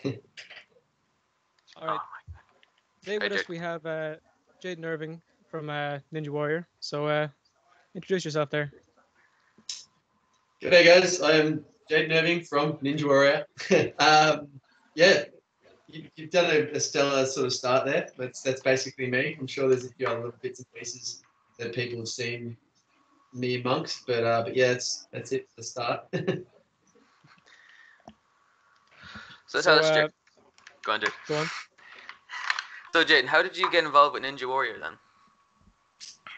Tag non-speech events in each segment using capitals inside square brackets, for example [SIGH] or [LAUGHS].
[LAUGHS] All right. Today with us we have uh, Jayden Irving from uh, Ninja Warrior. So uh, introduce yourself there. Good day, guys, I am Jayden Irving from Ninja Warrior. [LAUGHS] um, yeah, you, have done a, a, stellar sort of start there. That's that's basically me. I'm sure there's a few other little bits and pieces that people have seen me amongst, but uh, but yeah, that's that's it for the start. [LAUGHS] so tell us, uh, Go on, Jayden. Go on. So, Jayden, how did you get involved with Ninja Warrior then?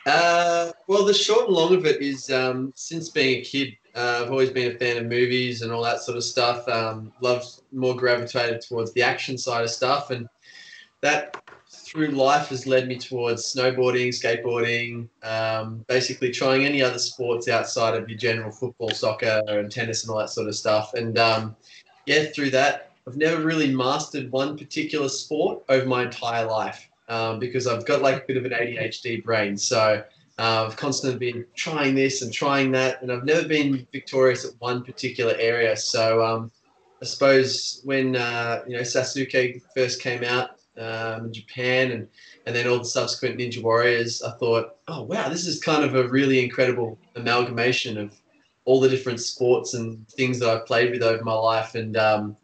Uh, well, the short and long of it is um, since being a kid, uh, I've always been a fan of movies and all that sort of stuff. Um, loved more gravitated towards the action side of stuff, and that through life has led me towards snowboarding, skateboarding, um, basically trying any other sports outside of your general football, soccer, and tennis and all that sort of stuff. And um, yeah, through that, I've never really mastered one particular sport over my entire life um, because I've got like a bit of an ADHD brain. So uh, I've constantly been trying this and trying that, and I've never been victorious at one particular area. So um, I suppose when uh, you know Sasuke first came out um, in Japan, and and then all the subsequent Ninja Warriors, I thought, oh wow, this is kind of a really incredible amalgamation of all the different sports and things that I've played with over my life, and um,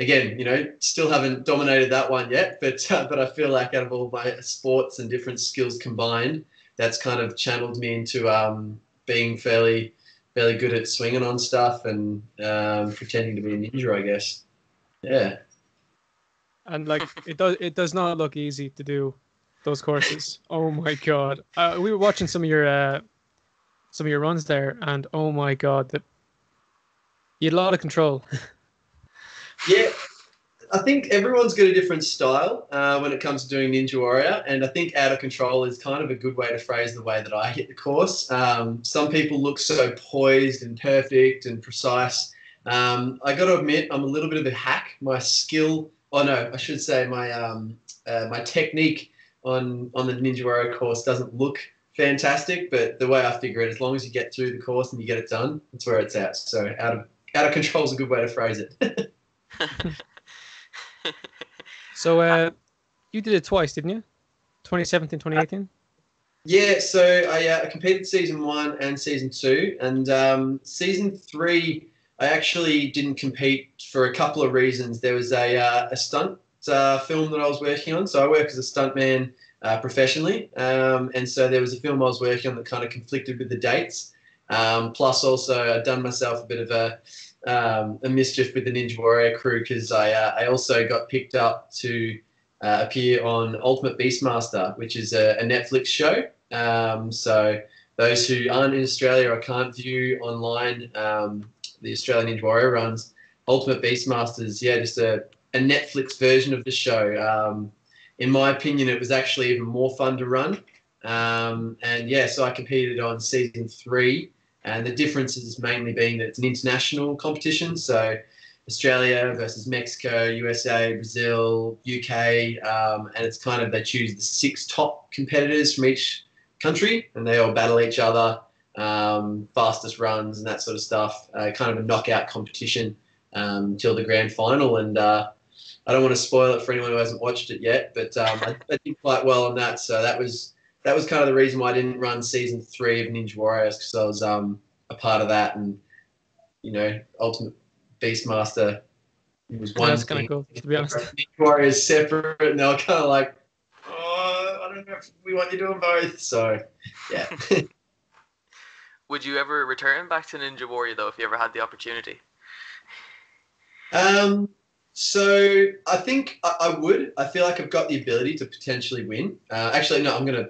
again, you know, still haven't dominated that one yet, but uh, [LAUGHS] but I feel like out of all my sports and different skills combined, that's kind of channeled me into um, being fairly fairly good at swinging on stuff and um, pretending to be a ninja, I guess. Yeah. And like it does, it does not look easy to do those courses. oh my god! Uh, we were watching some of your uh, some of your runs there, and oh my god, that you had a lot of control. [LAUGHS] Yeah, I think everyone's got a different style uh, when it comes to doing Ninja Warrior, and I think out of control is kind of a good way to phrase the way that I hit the course. Um, some people look so poised and perfect and precise. Um, I got to admit, I'm a little bit of a hack. My skill, oh no, I should say my um, uh, my technique on on the Ninja Warrior course doesn't look fantastic, but the way I figure it, as long as you get through the course and you get it done, that's where it's at. So out of out of control is a good way to phrase it. [LAUGHS] so uh, you did it twice, didn't you? 2017, 2018. Yeah, so I, uh, competed season one and season two, and um, season three I actually didn't compete for a couple of reasons. There was a, uh, a stunt uh, film that I was working on, so I work as a stuntman uh, professionally, um, and so there was a film I was working on that kind of conflicted with the dates. Um, plus, also I'd done myself a bit of a um, a mischief with the Ninja Warrior crew because I, uh, I also got picked up to uh, appear on Ultimate Beastmaster, which is a, a Netflix show. Um, so those who aren't in Australia or can't view online um, the Australian Ninja Warrior runs, Ultimate Beastmasters, yeah, just a, a Netflix version of the show. Um, in my opinion, it was actually even more fun to run. Um, and yeah, so I competed on season three and the difference is mainly being that it's an international competition. So Australia versus Mexico, USA, Brazil, UK, um, and it's kind of they choose the six top competitors from each country, and they all battle each other, um, fastest runs and that sort of stuff. Uh, kind of a knockout competition um, till the grand final, and uh, I don't want to spoil it for anyone who hasn't watched it yet, but um, I, I did quite well on that. So that was that was kind of the reason why I didn't run season three of Ninja Warriors because I was um, a part of that, and you know, Ultimate Beastmaster was one. That's kind of cool, to be honest. [LAUGHS] Ninja Warriors separate, and they were kind of like, oh, I don't know if we want you doing both. So, yeah. [LAUGHS] [LAUGHS] Would you ever return back to Ninja Warrior though, if you ever had the opportunity? Um. So I think I, I, would. I feel like I've got the ability to potentially win. Uh, actually, no, I'm gonna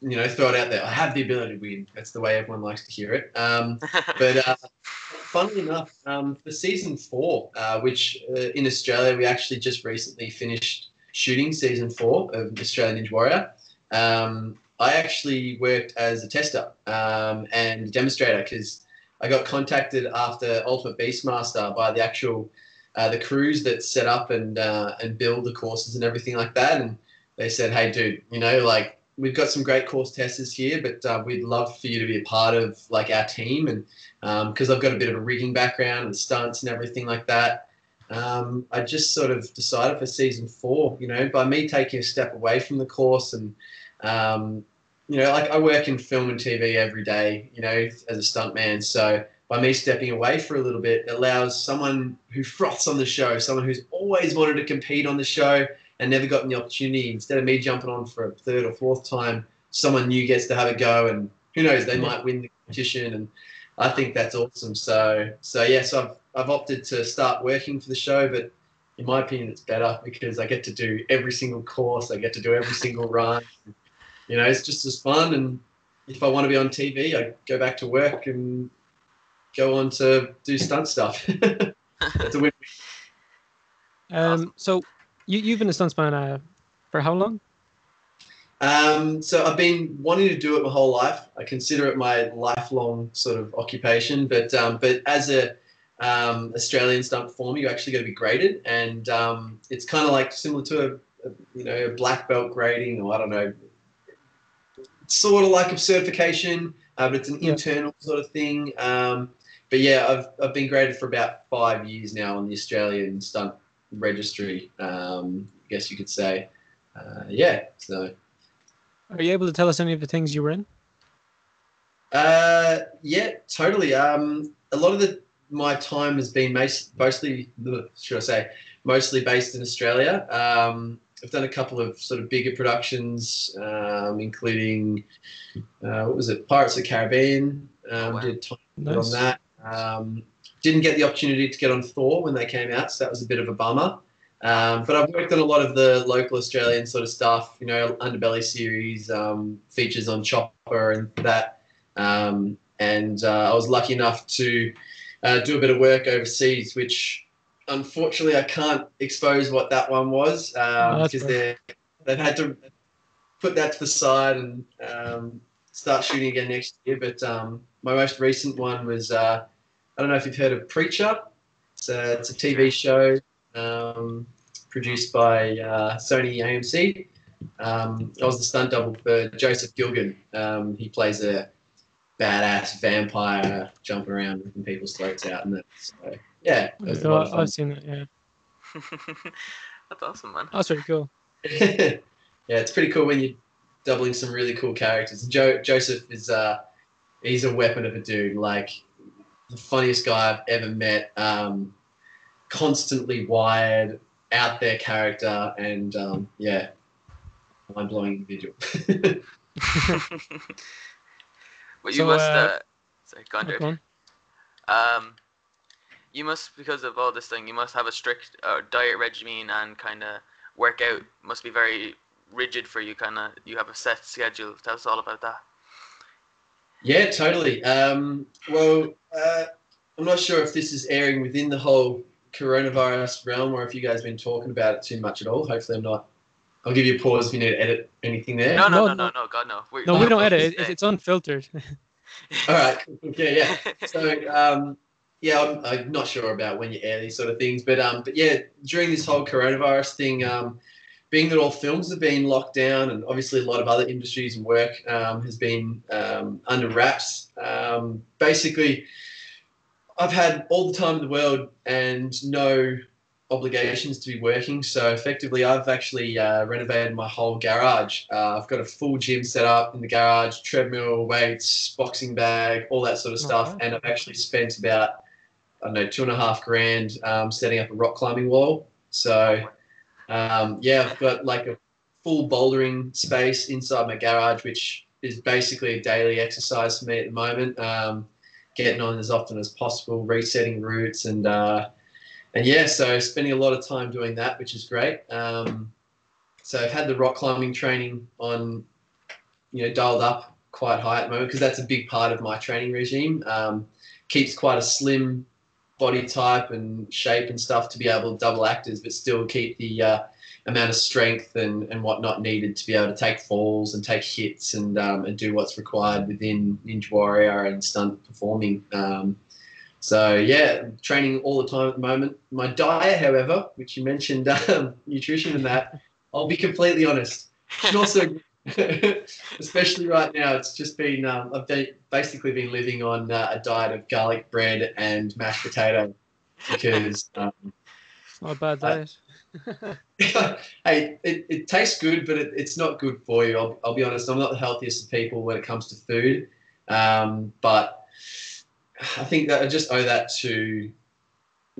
you know, throw it out there. I have the ability to win. That's the way everyone likes to hear it. Um, [LAUGHS] but uh, funnily enough, um, for season four, uh, which uh, in Australia we actually just recently finished shooting season four of Australian Ninja Warrior. Um, I actually worked as a tester um, and demonstrator because I got contacted after Ultimate Beastmaster by the actual uh, the crews that set up and uh, and build the courses and everything like that, and they said, "Hey, dude, you know, like we've got some great course testers here, but uh, we'd love for you to be a part of like our team, and because um, I've got a bit of a rigging background and stunts and everything like that. um, I just sort of decided for season four, you know, by me taking a step away from the course and, um, you know, like I work in film and TV every day, you know, as a stuntman. So by me stepping away for a little bit, it allows someone who froths on the show, someone who's always wanted to compete on the show and never gotten the opportunity, instead of me jumping on for a third or fourth time, someone new gets to have a go and who knows, they might win the competition. And I think that's awesome. So, so yes, I've, I've opted to start working for the show, but in my opinion, it's better because I get to do every single course. I get to do every single run. You know, it's just as fun. And if I want to be on TV, I go back to work and go on to do stunt stuff. [LAUGHS] it's a win. Um, so you you've been a stuntman uh, for how long? Um, so I've been wanting to do it my whole life. I consider it my lifelong sort of occupation. But um, but as a um, Australian stunt performer, you actually got to be graded, and um, it's kind of like similar to a, a you know a black belt grading, or I don't know, sort of like a certification, uh, but it's an Yeah. internal sort of thing. Um, but yeah, I've I've been graded for about five years now on the Australian stunt registry. Um, I guess you could say. Uh, yeah, so. Are you able to tell us any of the things you were in? Uh, yeah, totally. Um, a lot of the my time has been mostly, should I say, mostly based in Australia. Um, I've done a couple of sort of bigger productions, um, including uh, what was it, Pirates of the Caribbean. Um, wow. Did time Nice. on that. Um, didn't get the opportunity to get on Thor when they came out, so that was a bit of a bummer. Um, but I've worked on a lot of the local Australian sort of stuff, you know, Underbelly series, um, features on Chopper and that. Um, and uh, I was lucky enough to uh, do a bit of work overseas, which unfortunately I can't expose what that one was Oh, um, that's because they they've had to put that to the side and um, start shooting again next year. But um, my most recent one was uh, I don't know if you've heard of Preacher. It's a, it's a TV show um, produced by uh, Sony AMC. Um, I was the stunt double for Joseph Gilgun. Um, he plays a badass vampire jumping around ripping people's throats out and that. So yeah, it was So lot of fun. I've seen that. Yeah, [LAUGHS] That's awesome, man. that's pretty cool. [LAUGHS] yeah, it's pretty cool when you're doubling some really cool characters. Joe Joseph is uh, he's a weapon of a dude. Like the funniest guy I've ever met. Um, constantly wired, out there character, and um, yeah, mind blowing individual. [LAUGHS] [LAUGHS] but you So, must. uh, Uh, sorry, go on, Go Jared. Um, you must because of all this thing. You must have a strict uh, diet regimen and kind of workout must be very rigid for you. Kind of, you have a set schedule. Tell us all about that. Yeah, totally. Um, well, uh, I'm not sure if this is airing within the whole coronavirus realm or if you guys have been talking about it too much at all. Hopefully, I'm not. I'll give you a pause if you need to edit anything there. No, no, No, no, no, no. no, God, no. We're, No, we don't edit. It, it's unfiltered. [LAUGHS] All right. Yeah, yeah. [LAUGHS] So, um, yeah, I'm, I'm not sure about when you air these sort of things, but um, but yeah, during this whole coronavirus thing, um, being that all films have been locked down, and obviously a lot of other industries and work um, has been um, under wraps. Um, basically, I've had all the time in the world and no obligations to be working. So effectively, I've actually uh, renovated my whole garage. Uh, I've got a full gym set up in the garage, treadmill, weights, boxing bag, all that sort of Oh, stuff. And I've actually spent about I don't know two and a half grand um, setting up a rock climbing wall. So um, yeah, I've got like a full bouldering space inside my garage, which is basically a daily exercise for me at the moment. Um, getting on as often as possible, resetting routes, and uh, and yeah, so spending a lot of time doing that, which is great. Um, so I've had the rock climbing training on, you know, dialed up quite high at the moment because that's a big part of my training regime. Um, keeps quite a slim body type and shape and stuff to be able to double actors, but still keep the uh, amount of strength and, and whatnot needed to be able to take falls and take hits and um, and do what's required within Ninja Warrior and stunt performing. Um, so yeah, training all the time at the moment. My diet, however, which you mentioned, [LAUGHS] um, nutrition and that, I'll be completely honest, not so good. [LAUGHS] Especially right now, it's just been um, I've been, basically been living on uh, a diet of garlic bread and mashed potato because [LAUGHS] um, Not a bad diet. [LAUGHS] hey, it, it tastes good, but it, it's not good for you. I'll, I'll be honest. I'm not the healthiest of people when it comes to food, um, but I think that I just owe that to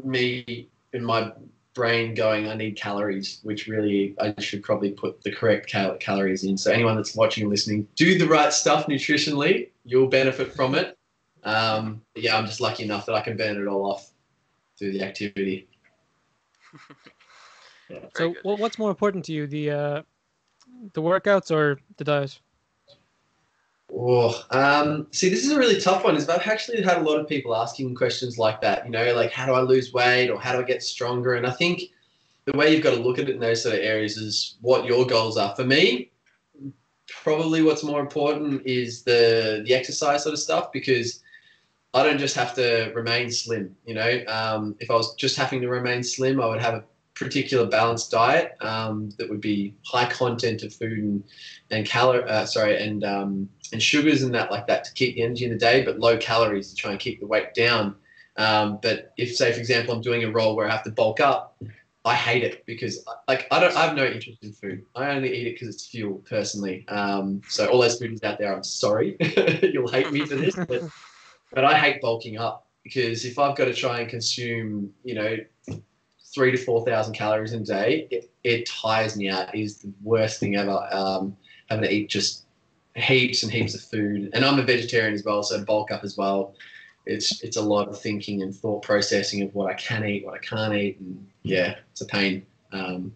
me in my brain going, I need calories, which really I should probably put the correct cal- calories in. So anyone that's watching and listening, do the right stuff nutritionally. You'll benefit from it. Um, yeah, I'm just lucky enough that I can burn it all off through the activity. [LAUGHS] Very So, good. what, what's more important to you, the uh, the workouts or the diet? Oh, um, see, this is a really tough one. Is I've actually had a lot of people asking questions like that. You know, like how do I lose weight or how do I get stronger? And I think the way you've got to look at it in those sort of areas is what your goals are. For me, probably what's more important is the the exercise sort of stuff because I don't just have to remain slim. You know, um, if I was just having to remain slim, I would have a particular balanced diet um, that would be high content of food and and calor uh, sorry and um, and sugars and that like that to keep the energy in the day, but low calories to try and keep the weight down. Um, but if say for example I'm doing a role where I have to bulk up, I hate it because like I don't I have no interest in food. I only eat it because it's fuel personally. Um, so all those foodies out there, I'm sorry, [LAUGHS] you'll hate me for this, but but I hate bulking up because if I've got to try and consume, you know, three to four thousand calories a day, it, it tires me out. It is the worst thing ever. Um, having to eat just heaps and heaps of food, and I'm a vegetarian as well, so bulk up as well. It's it's a lot of thinking and thought processing of what I can eat, what I can't eat, and yeah, it's a pain. Um,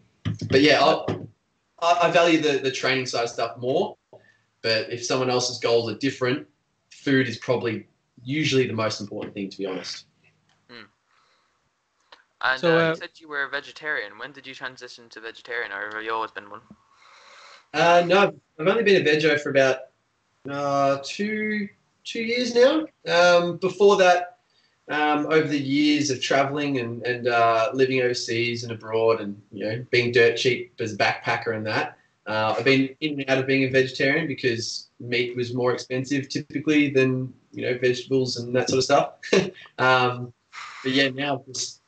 but yeah, I'll, I, I value the the training side stuff more. But if someone else's goals are different, food is probably usually the most important thing, to be honest. And So, uh, uh, you said you were a vegetarian. When did you transition to vegetarian, or have you always been one? Uh, no, I've only been a veggie for about uh, two two years now. Um, before that, um, over the years of traveling and and uh, living overseas and abroad, and you know being dirt cheap as a backpacker and that, uh, I've been in and out of being a vegetarian because meat was more expensive typically than you know vegetables and that sort of stuff. [LAUGHS] um, but yeah, now I've just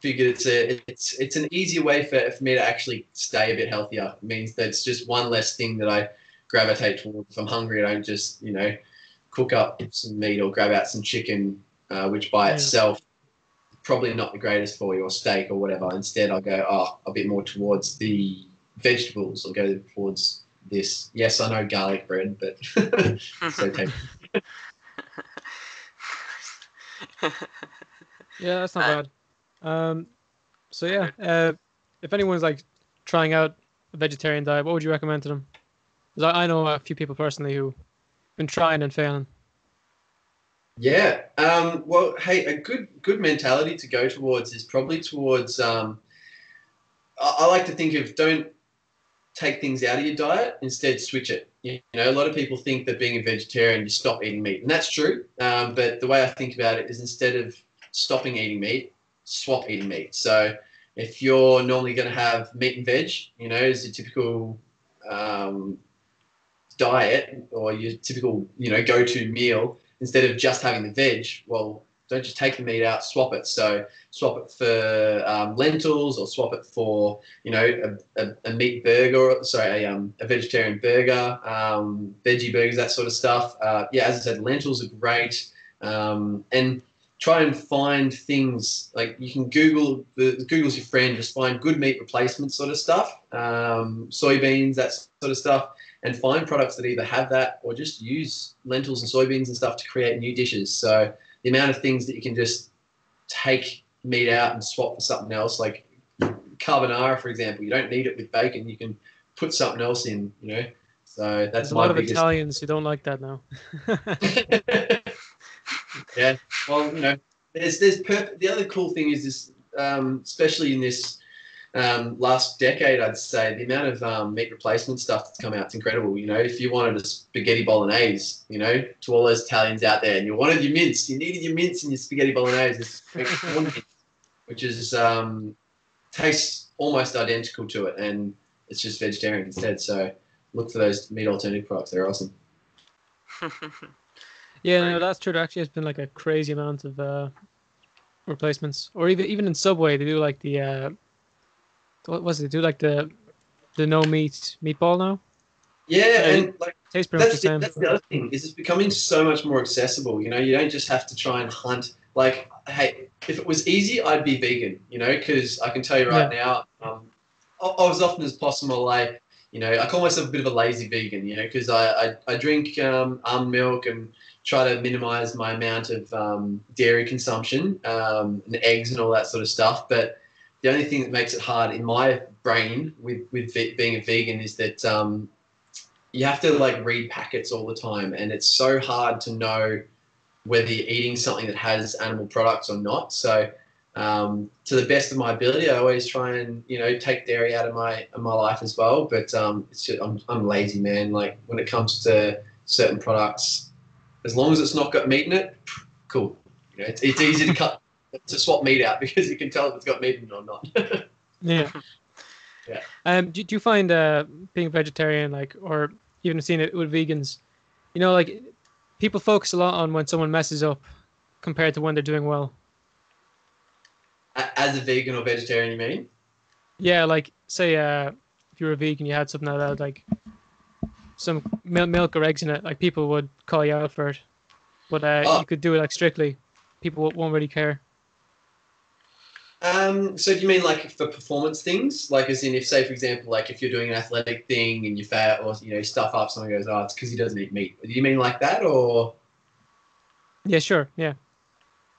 figured it's a it's it's an easier way for, for me to actually stay a bit healthier. It means that it's just one less thing that I gravitate towards. If I'm hungry, I don't just you know cook up some meat or grab out some chicken, uh, which by Yeah. itself probably not the greatest for your steak or whatever. Instead, I'll go oh a bit more towards the vegetables. I'll go towards this. Yes, I know garlic bread, but [LAUGHS] so tasty. [LAUGHS] Yeah, that's not Uh, bad. Um, so yeah, uh, if anyone's like trying out a vegetarian diet, what would you recommend to them? 'Cause I, I know a few people personally who been trying and failing. Yeah. Um, well, hey, a good good mentality to go towards is probably towards. Um, I, I like to think of don't take things out of your diet, instead switch it. You know, a lot of people think that being a vegetarian you stop eating meat, and that's true. Um, but the way I think about it is instead of stopping eating meat, swap eating meat. So if you're normally going to have meat and veg, you know, as a typical um, diet or your typical, you know, go-to meal, instead of just having the veg, well, don't just take the meat out, swap it. So swap it for um, lentils or swap it for, you know, a, a, a meat burger, sorry, a, um, a vegetarian burger, um, veggie burgers, that sort of stuff. Uh, yeah, as I said, lentils are great. Um, and try and find things like you can Google, Google's your friend, just find good meat replacement sort of stuff, um, soybeans, that sort of stuff and find products that either have that or just use lentils and soybeans and stuff to create new dishes. So the amount of things that you can just take meat out and swap for something else, like carbonara, for example, you don't need it with bacon. You can put something else in, you know. So that's There's a my lot of biggest. Italians who don't like that now. [LAUGHS] [LAUGHS] yeah. Well, you know, there's there's perp- the other cool thing is this, um, especially in this um, last decade, I'd say the amount of um, meat replacement stuff that's come out is incredible. You know, if you wanted a spaghetti bolognese, you know, to all those Italians out there, and you wanted your mince, you needed your mince and your spaghetti bolognese, it's [LAUGHS] which is um, tastes almost identical to it, and it's just vegetarian instead. So look for those meat alternative products; they're awesome. [LAUGHS] Yeah, no, that's true. There actually has been like a crazy amount of uh, replacements, or even even in Subway they do like the uh, what was it? Do like the the no meat meatball now. Yeah, and like Tastes pretty much that's the the, same. that's the other thing is it's becoming so much more accessible. You know, you don't just have to try and hunt. Like, hey, if it was easy, I'd be vegan. You know, because I can tell you right now, um, I, I as often as possible, I, you know, I call myself a bit of a lazy vegan. You know, because I, I I drink um, almond milk and try to minimize my amount of um, dairy consumption um, and eggs and all that sort of stuff. But the only thing that makes it hard in my brain with with ve- being a vegan is that um, you have to like read packets all the time, and it's so hard to know whether you're eating something that has animal products or not. So, um, to the best of my ability, I always try and you know take dairy out of my of my life as well. But um, it's just, I'm I'm lazy, man. Like when it comes to certain products, as long as it's not got meat in it, cool. You know, it's, it's easy to cut to swap meat out [LAUGHS] because you can tell if it's got meat in it or not. [LAUGHS] Yeah. [LAUGHS] Yeah. Um, do, do you find uh, being vegetarian, like, or even seeing it with vegans, you know, like people focus a lot on when someone messes up compared to when they're doing well. As a vegan or vegetarian, you mean? Yeah, like say uh, if you were a vegan, you had something that had like some mil- milk or eggs in it, like people would call you out for it. But uh, Oh. you could do it like strictly. People won't really care. Um, so do you mean like for performance things? Like as in if say for example, like if you're doing an athletic thing and you're fat or you know you stuff up, someone goes, Oh, it's because he doesn't eat meat. Do you mean like that or Yeah, sure. Yeah.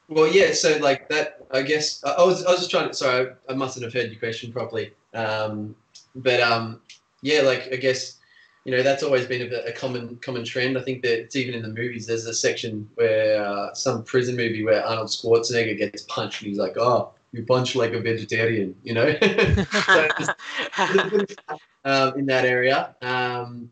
well yeah, so like that I guess I I was I was just trying to sorry, I mustn't have heard your question properly. Um, but um yeah, like I guess you know that's always been a, a common common trend. I think that it's even in the movies. There's a section where uh, some prison movie where Arnold Schwarzenegger gets punched and he's like, "Oh, you punch like a vegetarian," you know. [LAUGHS] so um, in that area. Um,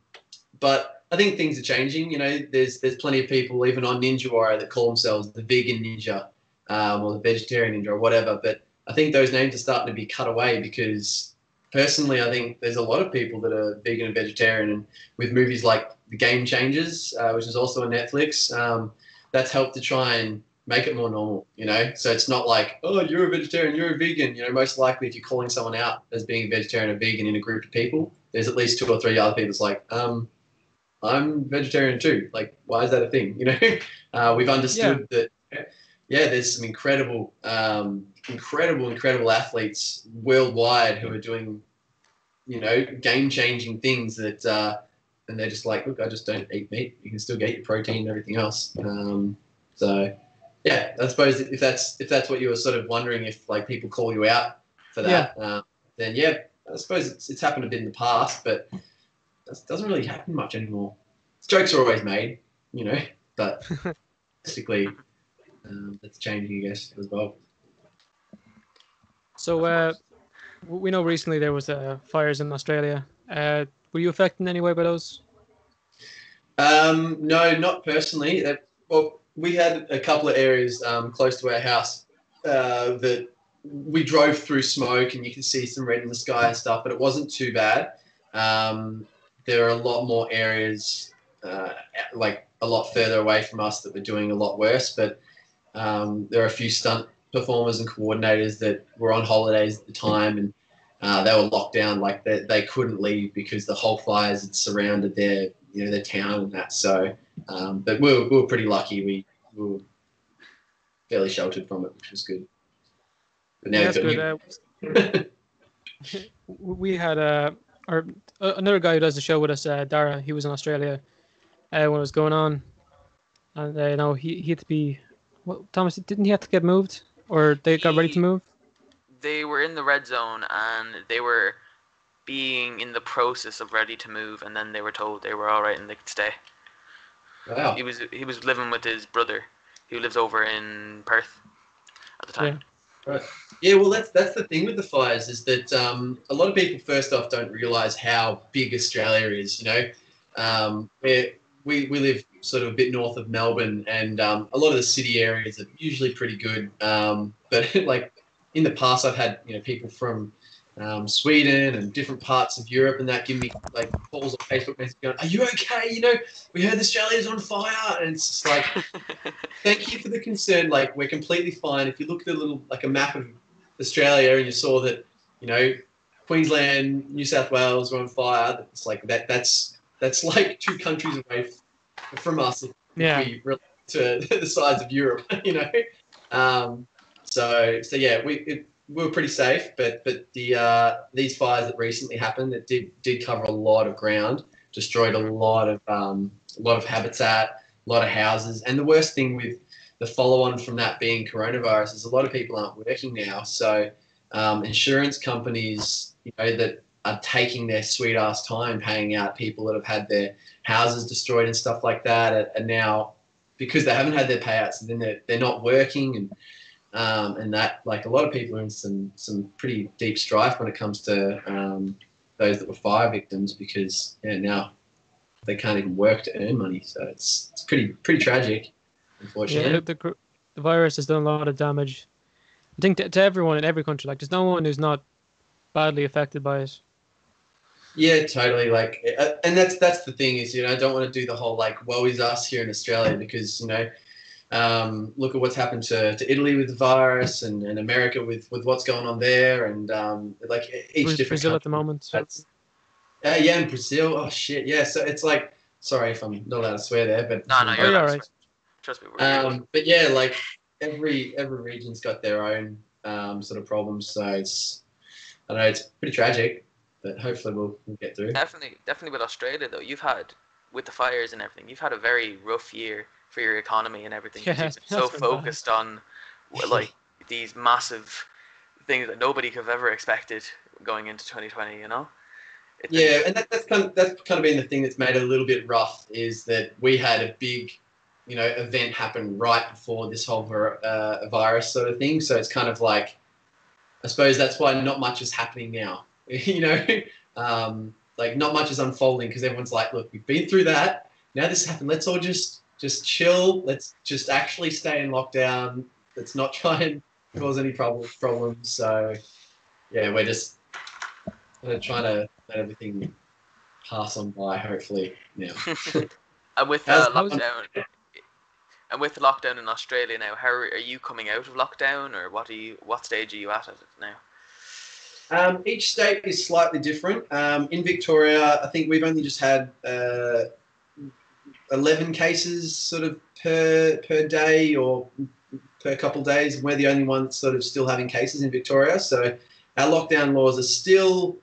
but I think things are changing. You know, there's there's plenty of people even on Ninja Warrior that call themselves the vegan ninja um, or the vegetarian ninja or whatever. But I think those names are starting to be cut away because personally, I think there's a lot of people that are vegan and vegetarian, and with movies like The Game Changers, uh, which is also on Netflix, um, that's helped to try and make it more normal. You know, so it's not like, oh, you're a vegetarian, you're a vegan. You know, most likely if you're calling someone out as being a vegetarian or vegan in a group of people, there's at least two or three other people that's like, um, I'm vegetarian too. Like, why is that a thing? [LAUGHS] You know, uh, we've understood that. Yeah, there's some incredible, um, incredible, incredible athletes worldwide who are doing, you know, game-changing things that, uh, and they're just like, look, I just don't eat meat. You can still get your protein and everything else. Um, so, yeah, I suppose if that's if that's what you were sort of wondering, if like people call you out for that, uh, then yeah, I suppose it's, it's happened a bit in the past, but it doesn't really happen much anymore. Jokes are always made, you know, but [LAUGHS] basically, um, that's changing, I guess, as well. So uh, we know recently there was uh, fires in Australia. Uh, were you affected in any way by those? Um, no, not personally. That, well, we had a couple of areas um, close to our house uh, that we drove through smoke and you can see some red in the sky and stuff, but it wasn't too bad. Um, there are a lot more areas, uh, like a lot further away from us, that were doing a lot worse. But um, there are a few stunt performers and coordinators that were on holidays at the time and uh, they were locked down. Like they, they couldn't leave because the whole fires had surrounded their you know their town and that. So, um, but we were, we were pretty lucky. We, we were fairly sheltered from it, which was good. But now Yeah, we've that's got good. new- Uh, [LAUGHS] we had uh, our uh, another guy who does the show with us, uh, Darragh. He was in Australia uh, when it was going on, and uh, you know he, he had to be. Well, Thomas, didn't he have to get moved, or they got ready to move? they were in the red zone and they were being in the process of ready to move, and then they were told they were all right and they could stay. wow. He was he was living with his brother, who lives over in Perth at the time. Yeah, well, that's that's the thing with the fires is that um, a lot of people first off don't realise how big Australia is. You know, um, we're, we we live sort of a bit north of Melbourne, and um, a lot of the city areas are usually pretty good. Um, but [LAUGHS] like in the past, I've had you know people from um, Sweden and different parts of Europe and that give me like calls on Facebook messages going, "Are you okay? You know, we heard Australia's on fire," and it's just like, [LAUGHS] thank you for the concern. Like we're completely fine. If you look at a little like a map of Australia and you saw that, you know, Queensland, New South Wales were on fire, it's like that. That's that's like two countries away from us. If Yeah. we relate to [LAUGHS] the size of Europe, [LAUGHS] you know. Um, so so yeah, we it, we were pretty safe, but but the uh, these fires that recently happened that did did cover a lot of ground, destroyed a lot of um, a lot of habitat, a lot of houses, and the worst thing with the follow on from that being coronavirus is a lot of people aren't working now, so um, insurance companies you know that are taking their sweet ass time paying out people that have had their houses destroyed and stuff like that are now because they haven't had their payouts and then they're, they're not working and um, and that like a lot of people are in some some pretty deep strife when it comes to um, those that were fire victims because yeah now they can't even work to earn money so it's it's pretty pretty tragic unfortunately Yeah, the, the, virus has done a lot of damage. I think to, to everyone in every country. Like, there's no one who's not badly affected by it. Yeah, totally. Like, uh, and that's that's the thing is, you know, I don't want to do the whole like woe is us here in Australia because you know, um, look at what's happened to, to Italy with the virus and, and America with, with what's going on there and um, like each Braz- different Brazil at the moment. So That's, uh, yeah, in Brazil. Oh shit, yeah. So it's like, sorry if I'm not allowed to swear there, but no, no, Oh, you're you're alright. right. Trust me. We're um, but yeah, like every every region's got their own um, sort of problems. So it's I don't know it's pretty tragic, but hopefully we'll, we'll get through. Definitely, definitely with Australia though, you've had with the fires and everything, you've had a very rough year for your economy and everything. Yeah, you've [LAUGHS] so that's been bad. focused on [LAUGHS] like these massive things that nobody could have ever expected going into 2020. You know. It's Yeah, and that, that's kind of that's kind of been the thing that's made it a little bit rough is that we had a big, you know, event happen right before this whole vir- uh, virus sort of thing. So it's kind of like, I suppose that's why not much is happening now. [LAUGHS] you know, um, like not much is unfolding because everyone's like, look, we've been through that. Now this happened. Let's all just just chill. Let's just actually stay in lockdown. Let's not try and cause any problem problems. So yeah, we're just kind of trying to let everything pass on by. Hopefully now. [LAUGHS] And with uh, lockdown, and with lockdown in Australia now, how are, are you coming out of lockdown, or what are you? What stage are you at at it now? Um, each state is slightly different. Um, in Victoria, I think we've only just had uh, 11 cases sort of per per day or per couple of days. We're the only one that's sort of still having cases in Victoria. So our lockdown laws are still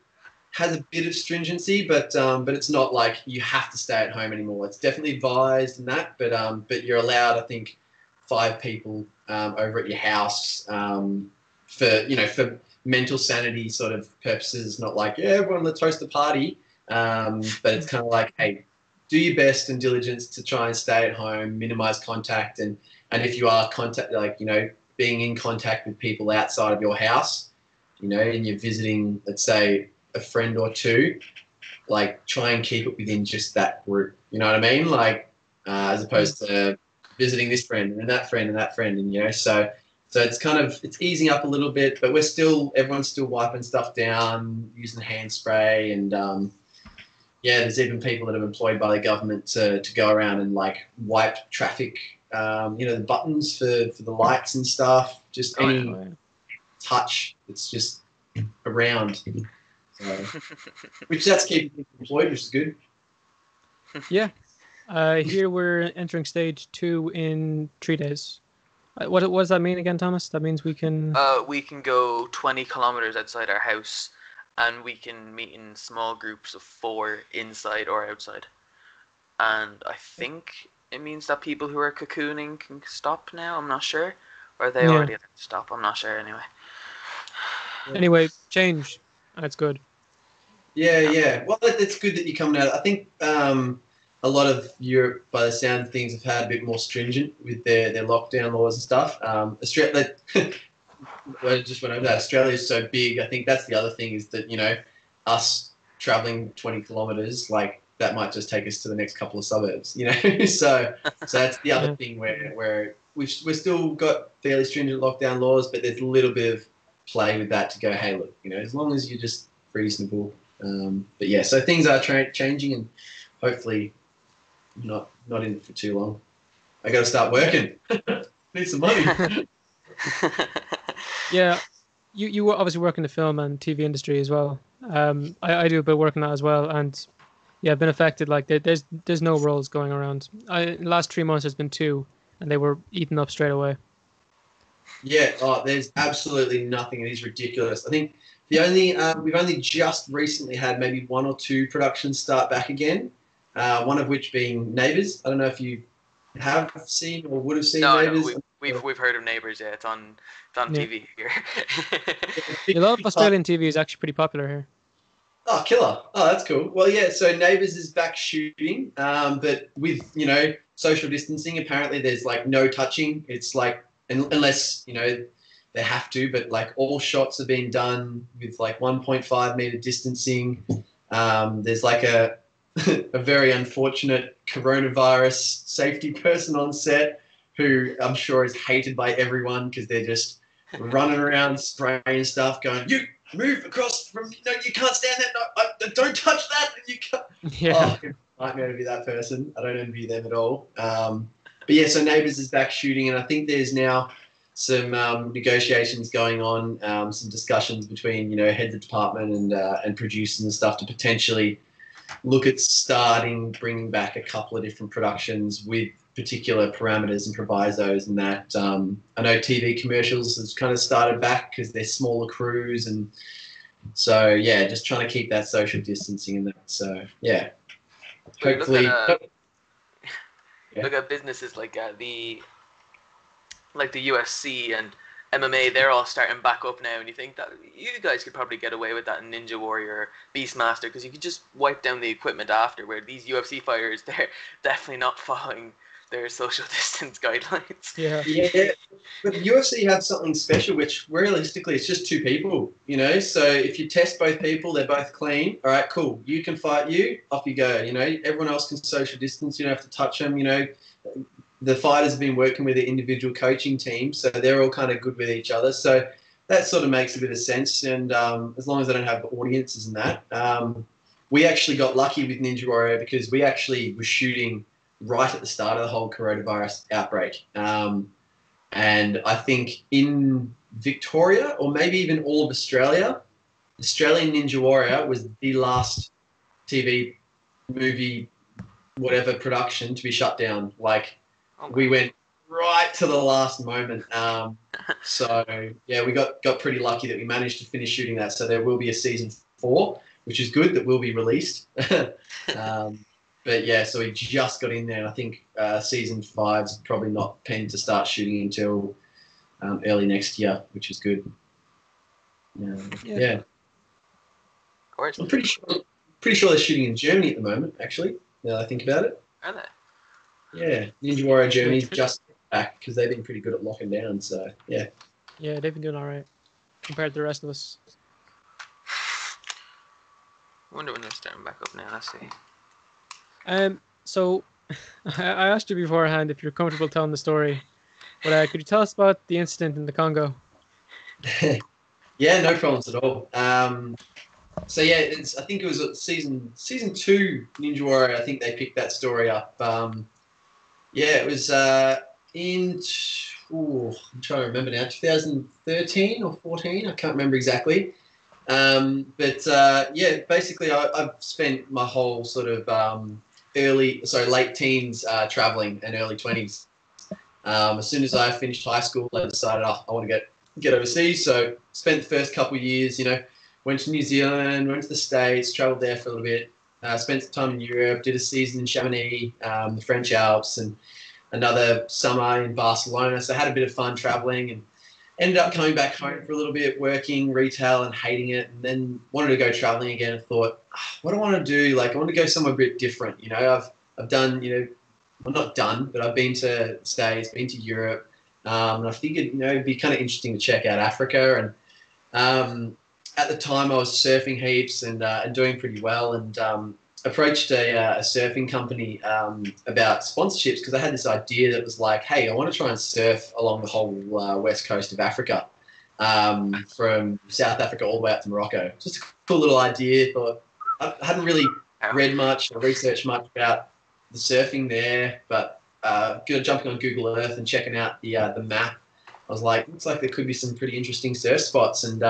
has a bit of stringency, but um, but it's not like you have to stay at home anymore. It's definitely advised and that, but um, but you're allowed, I think, five people um, over at your house um, for you know for mental sanity sort of purposes. Not like yeah, everyone let's host a party, um, but it's kind of like hey, do your best and diligence to try and stay at home, minimize contact, and and if you are contact like you know being in contact with people outside of your house, you know, and you're visiting, let's say a friend or two, like try and keep it within just that group. You know what I mean? Like uh, as opposed to visiting this friend and that friend and that friend, and you know, so so it's kind of it's easing up a little bit, but we're still everyone's still wiping stuff down, using hand spray, and um, yeah, there's even people that are employed by the government to, to go around and like wipe traffic, um, you know, the buttons for, for the lights and stuff, just Oh, any yeah. touch that's just around. So, [LAUGHS] which that's keeping people employed, which is good. Yeah. Uh, here we're entering stage two in three days. Uh, What, what does that mean again, Thomas? That means we can. Uh, we can go 20 kilometers outside our house, and we can meet in small groups of four inside or outside. And I think it means that people who are cocooning can stop now. I'm not sure, or are they Yeah. already stop? I'm not sure anyway. [SIGHS] Anyway, change. That's good. Yeah, yeah. Well, it- it's good that you're coming out. I think um, a lot of Europe, by the sound of things, have had a bit more stringent with their, their lockdown laws and stuff. Um, Australia, [LAUGHS] I just went over that. Australia is so big. I think that's the other thing is that you know, us traveling 20 kilometers, like that might just take us to the next couple of suburbs. You know, [LAUGHS] so so that's the other thing where where we've we've still got fairly stringent lockdown laws, but there's a little bit of play with that to go, hey, look, you know, as long as you're just reasonable. Um, but yeah, so things are tra- changing, and hopefully, not not in for too long. I got to start working. [LAUGHS] Need some money. [LAUGHS] Yeah, you you obviously work in the film and TV industry as well. Um, I, I do a bit of work on that as well, and yeah, I've been affected. Like there, there's there's no roles going around. I last three months there's been two, and they were eaten up straight away. Yeah, oh, there's absolutely nothing. It is ridiculous. I think the only um, we've only just recently had maybe one or two productions start back again. Uh, one of which being Neighbours. I don't know if you have seen or would have seen no, no, Neighbours. we, we've we've heard of Neighbours. Yeah, it's on it's on Yeah. TV here. [LAUGHS] A lot of Australian TV is actually pretty popular here. Oh, killer! Oh, that's cool. Well, yeah. So Neighbours is back shooting, um, but with you know social distancing. Apparently, there's like no touching. It's like unless you know they have to, but like all shots are being done with like 1.5 meter distancing. Um, there's like a [LAUGHS] a very unfortunate coronavirus safety person on set who I'm sure is hated by everyone because they're just running around spraying stuff, going, "You move across from no, you can't stand that. No, I, don't touch that. You can't." Yeah, Oh, nightmare to be that person. I don't envy them at all. Um, but yeah, so Neighbours is back shooting, and I think there's now some um, negotiations going on, um, some discussions between you know heads of department and uh, and producers and stuff to potentially look at starting bringing back a couple of different productions with particular parameters and provisos and that um, I know TV commercials has kind of started back because they're smaller crews and so yeah just trying to keep that social distancing and that so yeah But look at, uh, Yeah. Look at businesses like uh, the like the UFC and MMA. They're all starting back up now, and you think that you guys could probably get away with that in Ninja Warrior, Beastmaster, because you could just wipe down the equipment after. Where these UFC fighters, [LAUGHS] they're definitely not following their social [LAUGHS] distance guidelines. yeah. Yeah, but the UFC have something special, which realistically it's just two people, you know. So if you test both people, they're both clean. All right, cool. You can fight you, off you go. You know, everyone else can social distance. You don't have to touch them. You know, the fighters have been working with the individual coaching team, so they're all kind of good with each other. So that sort of makes a bit of sense. And um, as long as they don't have audiences and that, um, we actually got lucky with Ninja Warrior because we actually were shooting right at the start of the whole coronavirus outbreak. Um, and I think in Victoria, or maybe even all of Australia, Australian Ninja Warrior was the last TV movie, whatever production to be shut down. Like we went right to the last moment. Um, so yeah, we got got pretty lucky that we managed to finish shooting that. So there will be a season four, which is good that will be released. [LAUGHS] um, but yeah, so we just got in there, and I think uh, season five's probably not penned to start shooting until um, early next year, which is good. Um, Yeah. yeah. Of course. I'm pretty sure pretty sure they're shooting in Germany at the moment. Actually, now that I think about it. Are they? Yeah, Ninja Warrior Germany's just back because they've been pretty good at locking down. So yeah, Yeah, they've been doing all right compared to the rest of us. I wonder when they're starting back up now. Let's see. Um, so [LAUGHS] I I asked you beforehand if you're comfortable telling the story, but uh, could you tell us about the incident in the Congo? [LAUGHS] yeah, no problems at all. Um, so yeah, it's, I think it was season season two Ninja Warrior. I think they picked that story up. Um, yeah, it was uh, in ooh, I'm trying to remember now, 2013 or 14. I can't remember exactly. Um, but uh, yeah, basically, I, I've spent my whole sort of um, early, sorry, late teens uh, traveling and early 20s. Um, as soon as I finished high school, I decided oh, I want to get get overseas. So spent the first couple years, you know, went to New Zealand, went to the States, traveled there for a little bit, uh, spent some time in Europe, did a season in Chamonix, um, the French Alps, and another summer in Barcelona. So I had a bit of fun traveling and ended up coming back home for a little bit, working retail and hating it, and then wanted to go traveling again and thought, "Ah, what do I want to do? Like I want to go somewhere a bit different. You know, I've I've done, you know, well not done, but I've been to States, been to Europe, um, and I figured, you know, it'd be kind of interesting to check out Africa. And um, at the time, I was surfing heaps and, uh, and doing pretty well, and um, approached a, uh, a surfing company um, about sponsorships because I had this idea that was like, hey, I want to try and surf along the whole uh, west coast of Africa. um, from South Africa all the way up to Morocco. Just a cool little idea. Thought I hadn't really read much or researched much about the surfing there, but uh, jumping on Google Earth and checking out the uh, the map, I was like, looks like there could be some pretty interesting surf spots. And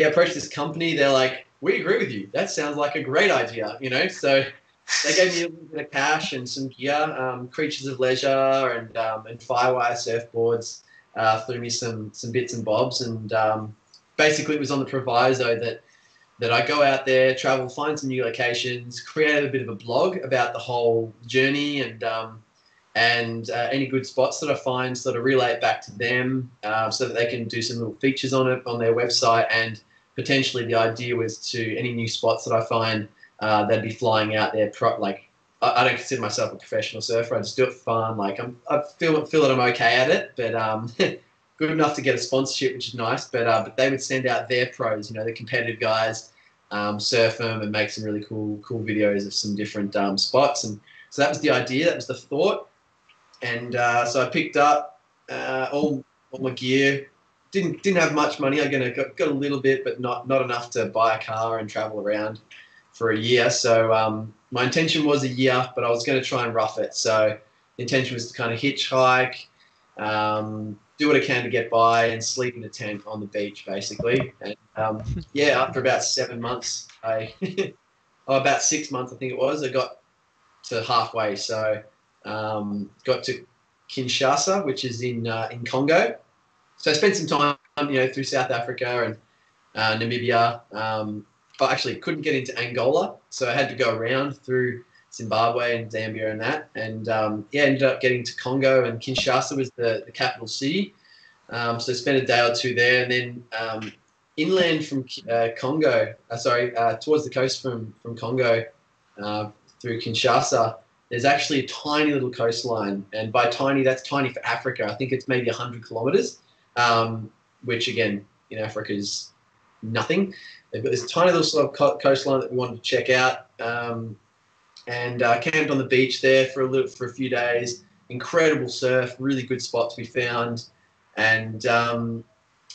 yeah, approached this company. They're like, we agree with you. That sounds like a great idea, you know. So they gave me a little bit of cash and some gear, um, Creatures of Leisure and um, and Firewire surfboards. Uh, threw me some some bits and bobs, and um, basically it was on the proviso that that I go out there, travel, find some new locations, create a bit of a blog about the whole journey and um, and uh, any good spots that I find, sort of relay it back to them uh, so that they can do some little features on it on their website. And potentially the idea was to any new spots that I find, uh, they'd be flying out there. Pro- like I, I, don't consider myself a professional surfer. I just do it for fun. Like I'm, I feel feel that I'm okay at it, but um, [LAUGHS] good enough to get a sponsorship, which is nice. But uh, but they would send out their pros, you know, the competitive guys, um, surf them and make some really cool cool videos of some different um, spots. And so that was the idea. That was the thought and uh, so I picked up uh, all, all my gear. Didn't didn't have much money. I got, got, got a little bit, but not not enough to buy a car and travel around for a year. So um, my intention was a year, but I was going to try and rough it. So the intention was to kind of hitchhike, um, do what I can to get by, and sleep in a tent on the beach, basically. And um, [LAUGHS] yeah, after about seven months, I [LAUGHS] oh, about six months, I think it was, I got to halfway. So um, got to Kinshasa, which is in uh, in Congo. So I spent some time, you know, through South Africa and uh, Namibia. Um, but actually couldn't get into Angola, so I had to go around through Zimbabwe and Zambia and that. And um, yeah, ended up getting to Congo, and Kinshasa was the, the capital city. Um, so I spent a day or two there, and then um, inland from uh, Congo, uh, sorry, uh, towards the coast from from Congo uh, through Kinshasa there's actually a tiny little coastline, and by tiny, that's tiny for Africa. I think it's maybe 100 kilometers, um, which again, in Africa is nothing. They've got this tiny little sort of coastline that we wanted to check out, um, and uh, camped on the beach there for a little for a few days. Incredible surf, really good spot to be found, and um,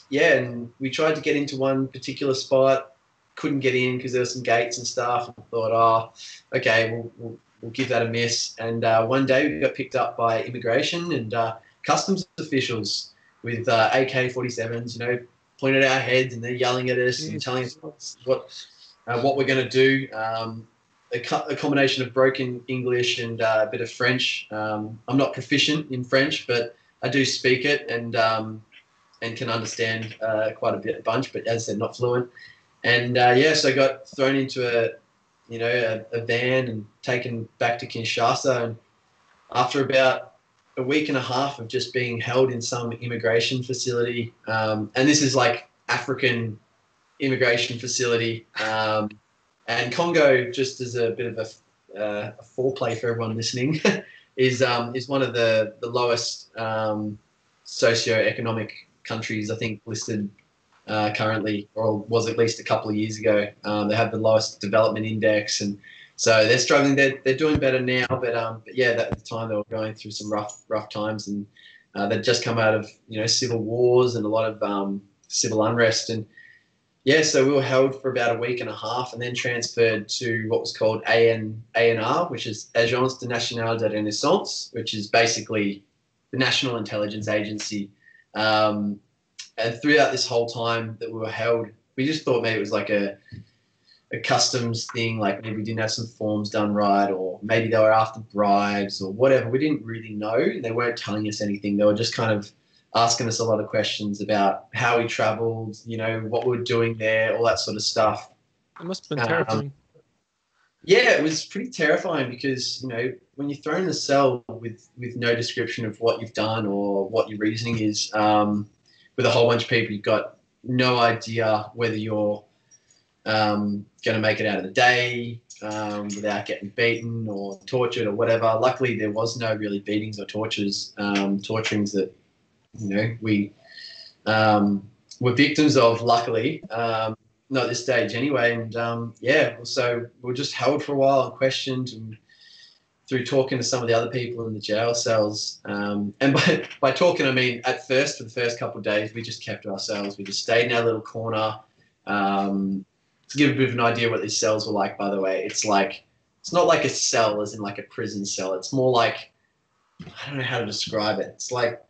yeah, and we tried to get into one particular spot, couldn't get in because there were some gates and stuff. And thought, oh, okay, we'll, we'll we'll give that a miss. And uh, one day we got picked up by immigration and uh, customs officials with uh, AK-47s, you know, pointed at our heads and they're yelling at us and telling us what uh, what we're going to do. Um, a, a, combination of broken English and uh, a bit of French. Um, I'm not proficient in French, but I do speak it and um, and can understand uh, quite a bit, a bunch. But as I said, not fluent. And yeah, so I got thrown into a you know, a, a, van and taken back to Kinshasa. And after about a week and a half of just being held in some immigration facility, um, and this is like African immigration facility, um, and Congo, just as a bit of a, uh, a foreplay for everyone listening, [LAUGHS] is um, is one of the the lowest um, socio-economic countries I think listed uh, currently, or was at least a couple of years ago. Um, they have the lowest development index, and so they're struggling. They're, they're doing better now, but um, but yeah, at the time they were going through some rough rough times, and uh, they'd just come out of you know civil wars and a lot of um, civil unrest, and yeah, so we were held for about a week and a half, and then transferred to what was called AN ANR, which is Agence de Nationale de Renaissance, which is basically the National Intelligence Agency. Um, and throughout this whole time that we were held, we just thought maybe it was like a a customs thing, like maybe we didn't have some forms done right, or maybe they were after bribes or whatever. We didn't really know. They weren't telling us anything. They were just kind of asking us a lot of questions about how we traveled, you know, what we were doing there, all that sort of stuff. It must have been terrifying. Um, yeah, it was pretty terrifying because you know when you're thrown in a cell with with no description of what you've done or what your reasoning is, um, with a whole bunch of people, you've got no idea whether you're um, going to make it out of the day um, without getting beaten or tortured or whatever. Luckily, there was no really beatings or tortures, um, torturings that you know we um, were victims of. Luckily, um, not at this stage anyway. And um, yeah, so we were just held for a while and questioned and through talking to some of the other people in the jail cells. Um, and by, [LAUGHS] by talking, I mean at first, for the first couple of days, we just kept ourselves. We just stayed in our little corner. Um, to give a bit of an idea what these cells were like, by the way, it's like it's not like a cell as in like a prison cell. It's more like I don't know how to describe it. It's like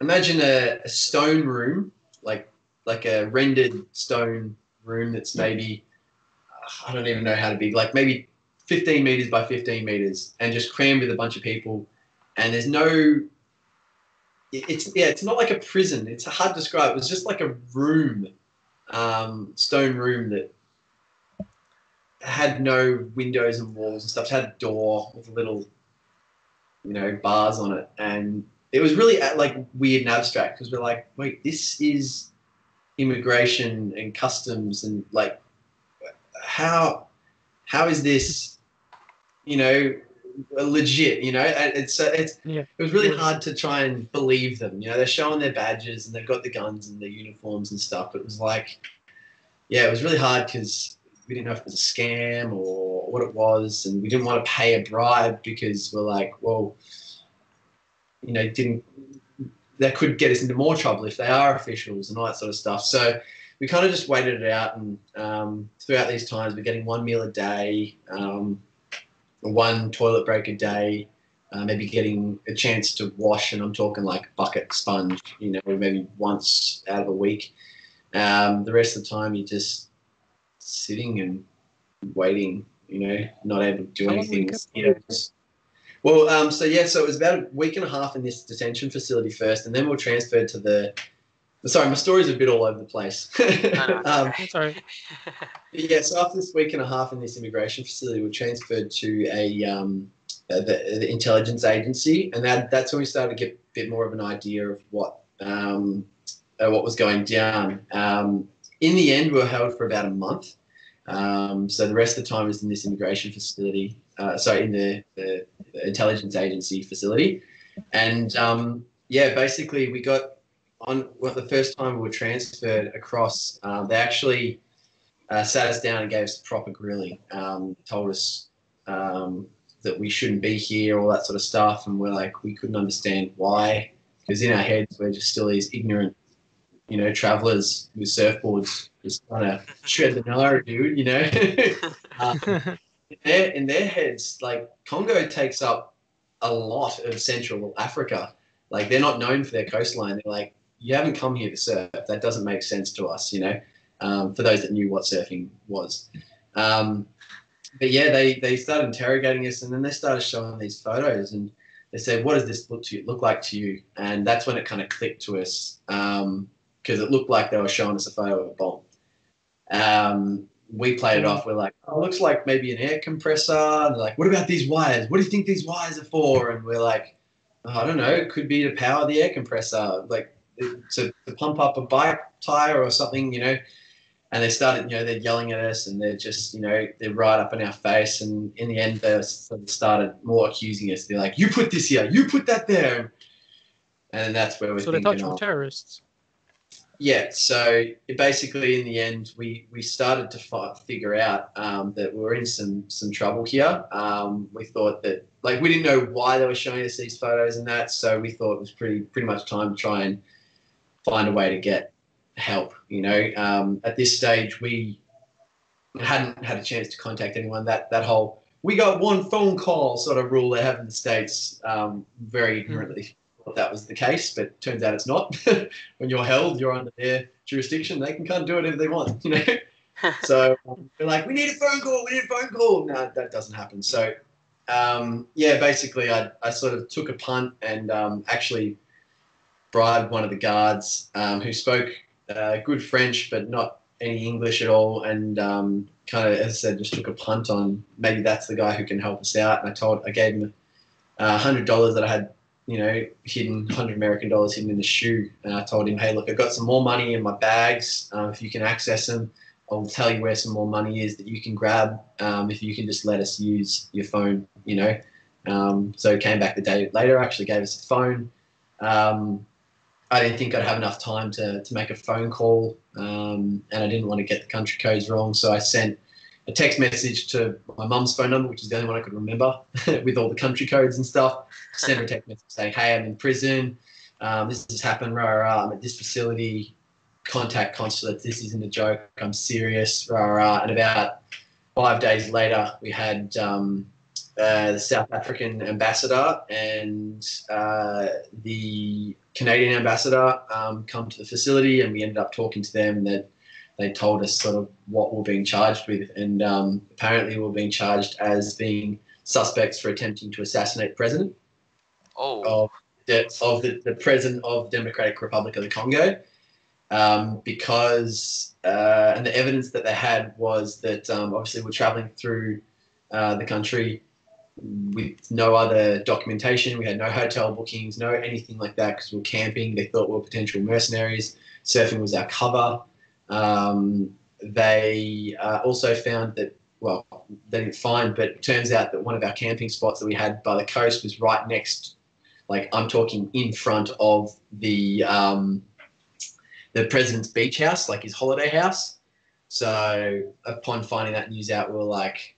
imagine a, a stone room, like like a rendered stone room that's maybe I don't even know how to be like maybe 15 meters by 15 meters and just crammed with a bunch of people. And there's no it's yeah it's not like a prison. It's hard to describe. It was just like a room um, stone room that had no windows and walls and stuff. It had a door with little, you know, bars on it, and it was really uh, like weird and abstract because we're like, wait, this is immigration and customs and like, how, how is this, you know, legit? You know, it's uh, it's Yeah. it was really hard to try and believe them. You know, they're showing their badges and they've got the guns and the uniforms and stuff. It was like, yeah, it was really hard because we didn't know if it was a scam or what it was, and we didn't want to pay a bribe because we're like, well, you know, didn't that could get us into more trouble if they are officials and all that sort of stuff. So we kind of just waited it out, and um, throughout these times, we're getting one meal a day, um, one toilet break a day, uh, maybe getting a chance to wash, and I'm talking like bucket sponge, you know, maybe once out of a week. Um, the rest of the time, you're just sitting and waiting, you know, not able to do How long were you anything. You know, just- well, um, so yeah, so it was about a week and a half in this detention facility first, and then we were transferred to the. Sorry, my story's a bit all over the place. [LAUGHS] No, no, um, That's all right. yeah, so after this week and a half in this immigration facility, we were transferred to a um, uh, the, the intelligence agency, and that that's when we started to get a bit more of an idea of what um, uh, what was going down. Um, in the end, we were held for about a month. Um, so the rest of the time was in this immigration facility, uh, sorry, in the, the, the intelligence agency facility, and um, yeah, basically we got on well, the first time we were transferred across. Um, they actually uh, sat us down and gave us proper grilling. Um, told us um, that we shouldn't be here, all that sort of stuff, and we're like, we couldn't understand why, because in our heads we're just still these ignorant, you know, travelers with surfboards, just trying to shred the gnar, dude, you know. [LAUGHS] um, in their, in their heads, like Congo takes up a lot of Central Africa. Like they're not known for their coastline. They're like, you haven't come here to surf. That doesn't make sense to us, you know. Um, for those that knew what surfing was. Um, but yeah, they they started interrogating us, and then they started showing these photos, and they said, "What does this look to you, look like to you?" And that's when it kind of clicked to us, because it looked like they were showing us a photo of a bomb. Um, we played it off. We're like, "Oh, it looks like maybe an air compressor." And they're like, "What about these wires? What do you think these wires are for?" And we're like, oh, "I don't know. It could be to power the air compressor, like to, to pump up a bike tire or something, you know." and they started, you know, they're yelling at us and they're just, you know, they're right up in our face. And in the end, they sort of started more accusing us. They're like, you put this here, you put that there. And that's where we're So they thought you were terrorists. yeah. So it basically, in the end, we, we started to fi- figure out um, that we were in some, some trouble here. Um, we thought that, like, we didn't know why they were showing us these photos and that. So we thought it was pretty, pretty much time to try and find a way to get help. You know, um, at this stage, we hadn't had a chance to contact anyone. That that whole we got one phone call sort of rule they have in the states um, very ignorantly thought that was the case, but turns out it's not. [LAUGHS] when you're held, you're under their jurisdiction. They can kind of do whatever they want. You know. [LAUGHS] so um, they're like, we need a phone call. We need a phone call. No, that doesn't happen. So um, yeah, basically, I, I sort of took a punt and um, actually bribed one of the guards um, who spoke uh, good French but not any English at all, and um, kind of, as I said, just took a punt on maybe that's the guy who can help us out. And I told, I gave him a hundred dollars that I had, you know, hidden, hundred American dollars hidden in the shoe, and I told him, hey, look, I've got some more money in my bags. Um, if you can access them, I'll tell you where some more money is that you can grab. Um, if you can just let us use your phone, you know. Um, so came back the day later, actually gave us a phone. Um, I didn't think I'd have enough time to, to make a phone call, um, and I didn't want to get the country codes wrong. So I sent a text message to my mum's phone number, which is the only one I could remember, [LAUGHS] with all the country codes and stuff. Send her a text message saying, "Hey, I'm in prison. Um, this has happened. Rah, rah, I'm at this facility. Contact consulate. This isn't a joke. I'm serious." Rah, rah. And about five days later, we had um, uh, the South African ambassador and uh, the Canadian ambassador um, come to the facility, and we ended up talking to them. That they told us sort of what we're being charged with, and um, apparently we're being charged as being suspects for attempting to assassinate the president Oh, of the of the, the president of Democratic Republic of the Congo, um, because uh, and the evidence that they had was that um, obviously we're traveling through uh, the country with no other documentation. We had no hotel bookings, no anything like that because we were camping. They thought we were potential mercenaries. Surfing was our cover. Um, they uh, also found that well, they didn't find, but it turns out that one of our camping spots that we had by the coast was right next like I'm talking in front of the um, the president's beach house, like his holiday house. So upon finding that news out, we were like,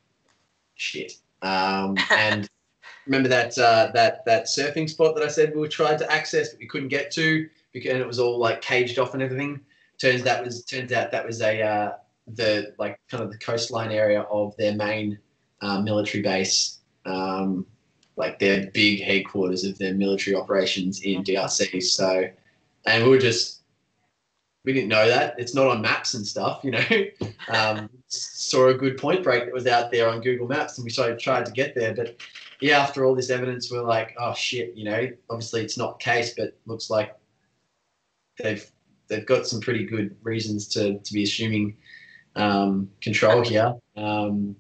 shit. Um, [LAUGHS] and remember that uh, that that surfing spot that I said we were trying to access but we couldn't get to because and it was all like caged off and everything. Turns that was turns out that was a uh, the like kind of the coastline area of their main uh, military base. Um, like their big headquarters of their military operations in DRC. So, and we were just, we didn't know that. It's not on maps and stuff, you know. [LAUGHS] Um, saw a good point break that was out there on Google Maps and we sort of tried to get there. But yeah, after all this evidence, we're like, oh shit, you know, obviously it's not the case, but looks like they've they've got some pretty good reasons to, to be assuming um, control here. Um,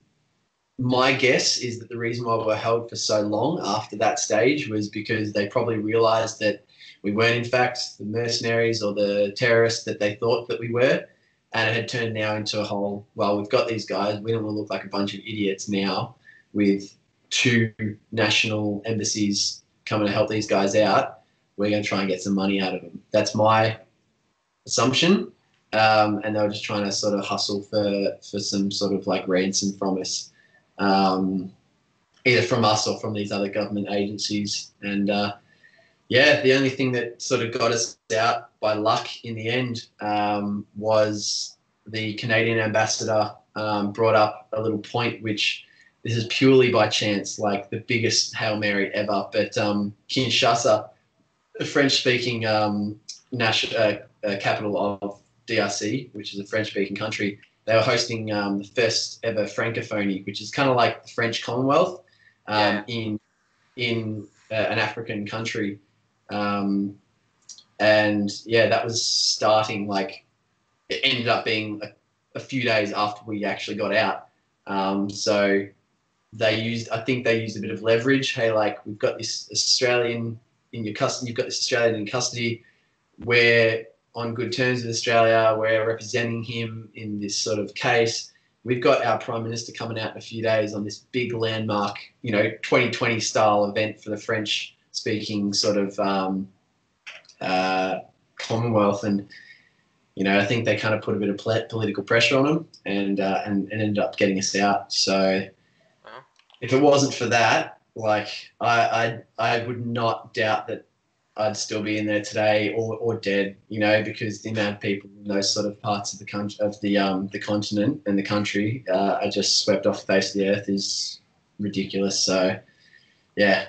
my guess is that the reason why we were held for so long after that stage was because they probably realized that we weren't, in fact, the mercenaries or the terrorists that they thought that we were. And it had turned now into a whole, well, we've got these guys. We don't want to look like a bunch of idiots now with two national embassies coming to help these guys out. We're going to try and get some money out of them. That's my assumption. Um, and they were just trying to sort of hustle for, for some sort of like ransom from us um, either from us or from these other government agencies. And uh, yeah, the only thing that sort of got us out by luck in the end um, was the Canadian ambassador um, brought up a little point, which this is purely by chance, like the biggest Hail Mary ever. But um, Kinshasa, the French speaking um, national, uh, uh, capital of DRC, which is a French speaking country, they were hosting um, the first ever Francophonie, which is kind of like the French Commonwealth um, yeah. in in uh, an African country. Um, and yeah, that was starting like it ended up being a, a few days after we actually got out. Um, so they used, I think they used a bit of leverage. Hey, like we've got this Australian in your custody, you've got this Australian in custody. We're on good terms with Australia. We're representing him in this sort of case. We've got our Prime Minister coming out in a few days on this big landmark, you know, 2020 style event for the French speaking sort of um, uh, Commonwealth. And, you know, I think they kind of put a bit of political pressure on him and, uh, and, and ended up getting us out. So if it wasn't for that, like I, I, I would not doubt that I'd still be in there today or, or dead, you know, because the amount of people in those sort of parts of the country, of the um, the continent and the country uh, are just swept off the face of the earth is ridiculous. So, yeah,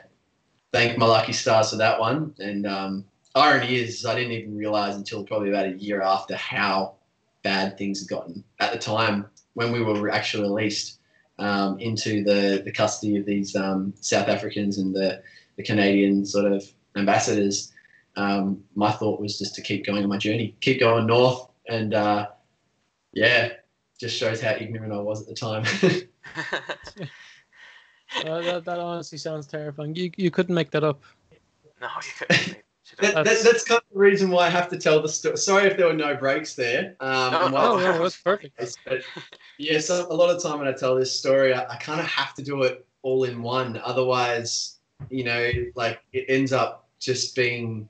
thank my lucky stars for that one. And um, irony is, I didn't even realize until probably about a year after how bad things had gotten at the time when we were actually released um, into the, the custody of these um, South Africans and the, the Canadian sort of ambassadors, um, my thought was just to keep going on my journey, keep going north, and uh, yeah, just shows how ignorant I was at the time. [LAUGHS] [LAUGHS] uh, that, that honestly sounds terrifying. You you couldn't make that up. No, you couldn't. That, that's, that, that's kind of the reason why I have to tell the story. Sorry if there were no breaks there. Um, no, no, no, that's perfect. But yeah, so a lot of time when I tell this story, I, I kind of have to do it all in one. Otherwise, you know, like it ends up just being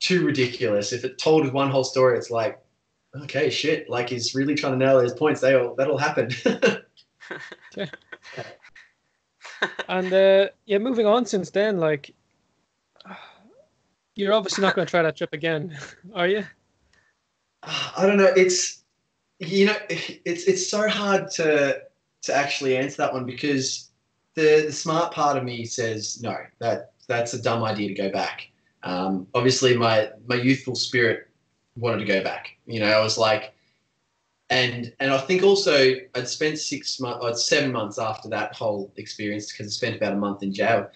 too ridiculous. If it told one whole story, it's like, okay, shit, like he's really trying to nail his points. They will that'll happen. [LAUGHS] [LAUGHS] And uh, yeah, moving on since then, like [SIGHS] you're obviously not going to try that trip again, [LAUGHS] are you? I don't know. It's you know, it's it's so hard to to actually answer that one because the the smart part of me says no. That that's a dumb idea to go back. Um, obviously, my my youthful spirit wanted to go back. You know, I was like, and and I think also I'd spent six months, or seven months after that whole experience because I spent about a month in jail.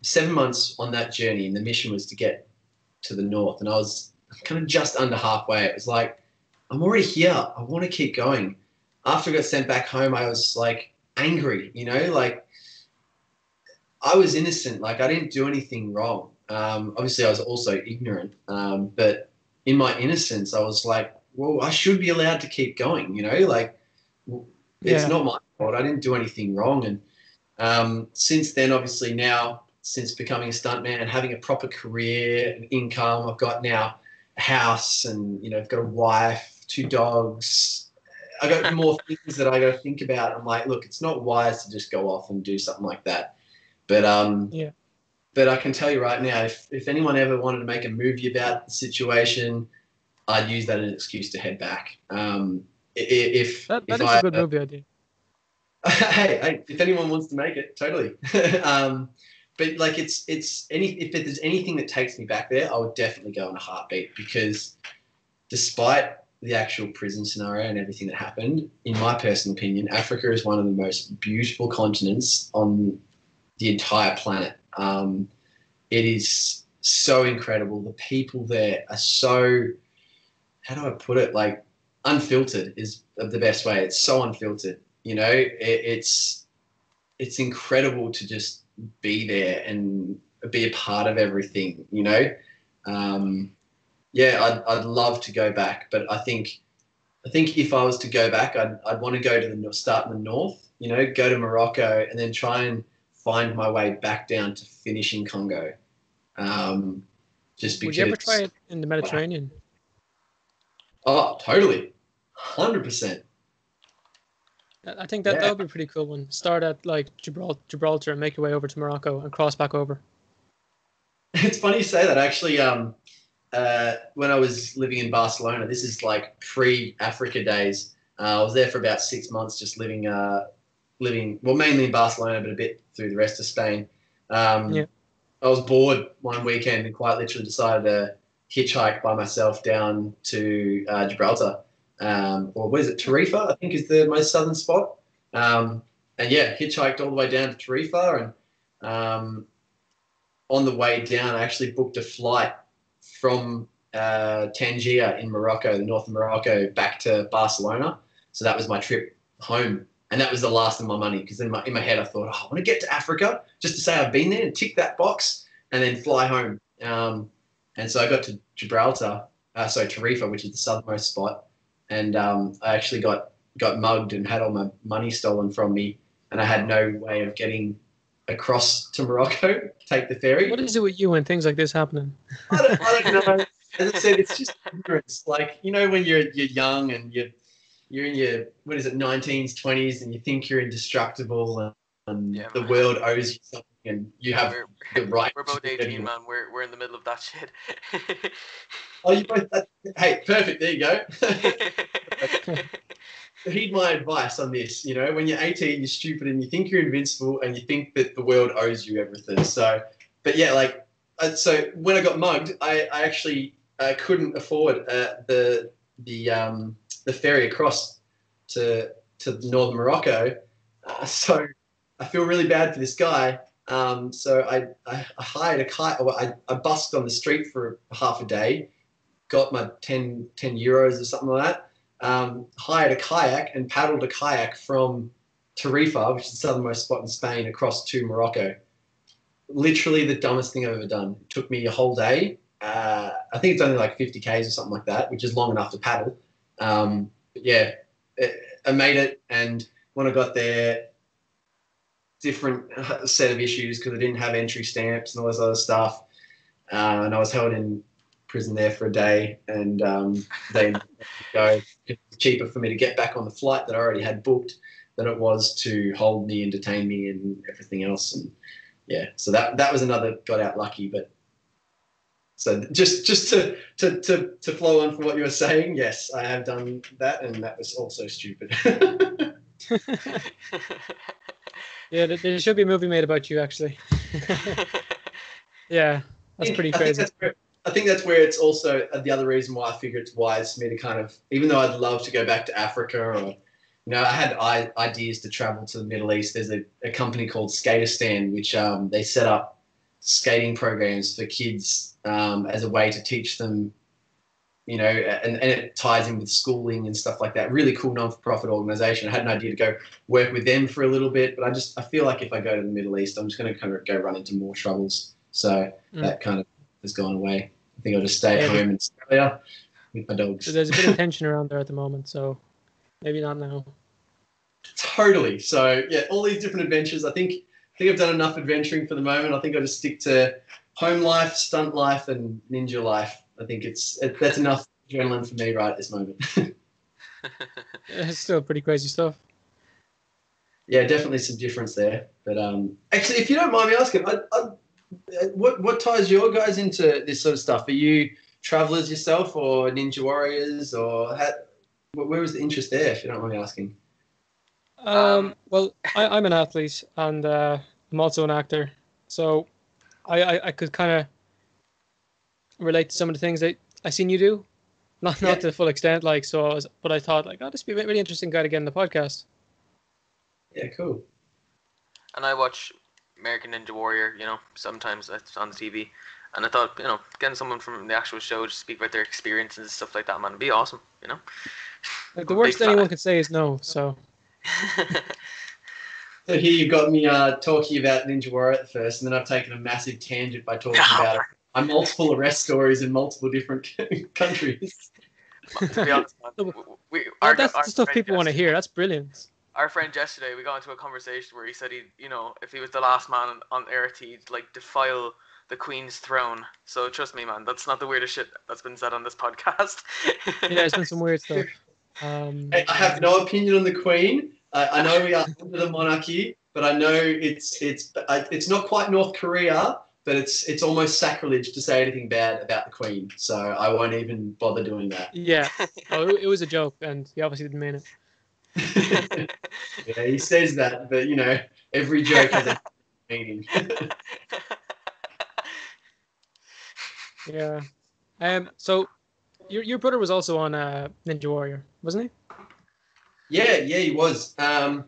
Seven months on that journey, and the mission was to get to the north, and I was kind of just under halfway. It was like, I'm already here. I want to keep going. After I got sent back home, I was like angry. You know, like I was innocent. Like I didn't do anything wrong. Um, obviously, I was also ignorant, um, but in my innocence, I was like, well, I should be allowed to keep going, you know, like it's Yeah. not my fault. I didn't do anything wrong. And um, since then, obviously now, since becoming a stuntman and having a proper career and income, I've got now a house and, you know, I've got a wife, two dogs. I got [LAUGHS] more things that I got to think about. I'm like, look, it's not wise to just go off and do something like that. But um, Yeah. but I can tell you right now, if, if anyone ever wanted to make a movie about the situation, I'd use that as an excuse to head back. Um, if That, that if is I, a good movie [LAUGHS] idea. hey, hey, if anyone wants to make it, totally. [LAUGHS] um, but like, it's it's any if there's anything that takes me back there, I would definitely go in a heartbeat because, despite the actual prison scenario and everything that happened, in my personal opinion, Africa is one of the most beautiful continents on the entire planet. Um, it is so incredible. The people there are so, how do I put it? Like, unfiltered is the best way. It's so unfiltered. You know, it, it's it's incredible to just be there and be a part of everything. You know, um, yeah, I'd, I'd love to go back, but I think I think if I was to go back, I'd, I'd want to go to the start in the north. You know, go to Morocco and then try and find my way back down to finishing Congo. Um, just because. Would you ever try it in the Mediterranean? Oh, totally, hundred percent. I think that Yeah. that would be a pretty cool one. Start at like Gibraltar, Gibraltar and make your way over to Morocco and cross back over. [LAUGHS] It's funny you say that. Actually, um, uh, when I was living in Barcelona, this is like pre-Africa days. Uh, I was there for about six months, just living, uh, living well, mainly in Barcelona, but a bit through the rest of Spain. Um, Yeah. I was bored one weekend and quite literally decided to hitchhike by myself down to uh, Gibraltar, um, or what is it, Tarifa? I think is the most southern spot. Um, and yeah, hitchhiked all the way down to Tarifa, and um, on the way down, I actually booked a flight from uh, Tangier in Morocco, the north of Morocco, back to Barcelona. So that was my trip home. And that was the last of my money because in my, in my head, I thought, oh, I want to get to Africa just to say I've been there and tick that box and then fly home. Um, and so I got to Gibraltar, uh, sorry, Tarifa, which is the southernmost spot. And um, I actually got, got mugged and had all my money stolen from me. And I had no way of getting across to Morocco, [LAUGHS] take the ferry. What is it with you when things like this happening? I don't, I don't know. As I said, it's just ignorance. Like you know, when you're you're young and you're you're in your what is it, 19s, 20s, and you think you're indestructible and, and Yeah, the man. world owes you something, and you have we're, the [LAUGHS] right. we're both 18, whatever man. We're, we're in the middle of that shit. Oh, you both. That, hey, perfect. There you go. [LAUGHS] Heed my advice on this. You know, when you're 18, you're stupid and you think you're invincible and you think that the world owes you everything. So, but yeah, like, uh, so when I got mugged, I, I actually uh, couldn't afford uh, the the um, the ferry across to to northern Morocco. Uh, so I feel really bad for this guy. Um, so I, I, hired a kite. I, I busked on the street for half a day, got my 10, 10 euros or something like that um, hired a kayak and paddled a kayak from Tarifa, which is the southernmost spot in Spain, across to Morocco. Literally the dumbest thing I've ever done. It took me a whole day. Uh, I think it's only like 50 Ks or something like that, which is long enough to paddle. Um, but yeah, it, I made it. And when I got there, different uh, set of issues because I didn't have entry stamps and all this other stuff. Uh, and I was held in prison there for a day. And um, they go cheaper for me to get back on the flight that I already had booked than it was to hold me, entertain me, and everything else. And yeah, so that that was another got out lucky, but. So just just to, to, to, to flow on from what you were saying, yes, I have done that, and that was also stupid. [LAUGHS] [LAUGHS] yeah, there, there should be a movie made about you, actually. [LAUGHS] yeah, that's pretty I think crazy. that's where- I think that's where it's also uh, the other reason why I figure it's wise for me to kind of, even though I'd love to go back to Africa or, you know, I had I- ideas to travel to the Middle East. There's a, a company called Skateistan, which um, they set up skating programs for kids um, as a way to teach them, you know, and, and it ties in with schooling and stuff like that. Really cool non-for-profit organization. I had an idea to go work with them for a little bit, but I just I feel like if I go to the Middle East, I'm just going to kind of go run into more troubles. So Mm. that kind of has gone away. I think I'll just stay at home in Australia with my dogs. So there's a bit of [LAUGHS] tension around there at the moment, so maybe not now. Totally. So yeah, all these different adventures. I think I think I've done enough adventuring for the moment. I think I'll just stick to home life, stunt life, and ninja life. I think it's it, that's enough adrenaline for me right at this moment. [LAUGHS] It's still pretty crazy stuff. yeah, definitely some difference there. But um, actually, if you don't mind me asking, I, I, what what ties your guys into this sort of stuff? Are you travelers yourself, or ninja warriors, or how, where was the interest there? If you don't mind me asking. Um, well, I, I'm an athlete and uh, I'm also an actor, so I, I, I could kind of relate to some of the things that I seen you do, not Yeah. not to the full extent, like so. I was, but I thought like, oh, this would be a really interesting guy to get in the podcast. Yeah, cool. and I watch American Ninja Warrior. You know, sometimes that's on the TV. And I thought, you know, getting someone from the actual show to speak about their experiences and stuff like that, man, would be awesome. You know. Like, the worst anyone could say is no. So [LAUGHS] So here you've got me uh, talking about Ninja Warrior at first, and then I've taken a massive tangent by talking [LAUGHS] about my multiple arrest stories in multiple different [LAUGHS] countries. to be honest, man, we, our, that's our the stuff people want to hear. That's brilliant. Our friend yesterday, we got into a conversation where he said he, you know, if he was the last man on, on Earth, he'd like defile the Queen's throne. So trust me, man, that's not the weirdest shit that's been said on this podcast. Yeah, there's been some weird [LAUGHS] stuff. Um, I I have no opinion on the Queen. I, I know we are under the monarchy, but I know it's it's it's not quite North Korea, but it's it's almost sacrilege to say anything bad about the Queen. So I won't even bother doing that. yeah, [LAUGHS] oh, it, it was a joke, and he obviously didn't mean it. [LAUGHS] yeah, he says that, but you know, every joke has a [LAUGHS] meaning. Yeah. Um. So, your your brother was also on uh, Ninja Warrior, wasn't he? Yeah, yeah, he was. Um,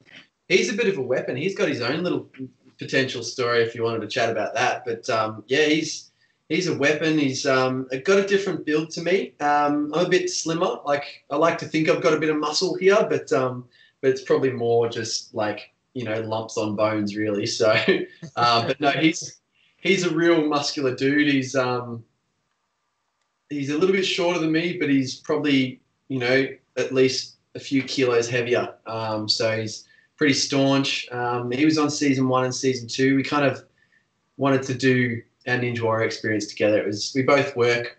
he's a bit of a weapon. He's got his own little potential story if you wanted to chat about that. But um, yeah, he's he's a weapon. He's um, got a different build to me. Um, I'm a bit slimmer. Like I like to think I've got a bit of muscle here, but um, but it's probably more just like you know lumps on bones, really. So, [LAUGHS] uh, but no, he's he's a real muscular dude. He's um, he's a little bit shorter than me, but he's probably you know at least a few kilos heavier. Um, so he's pretty staunch. Um, he was on season one and season two. We kind of wanted to do our Ninja Warrior experience together. It was we both work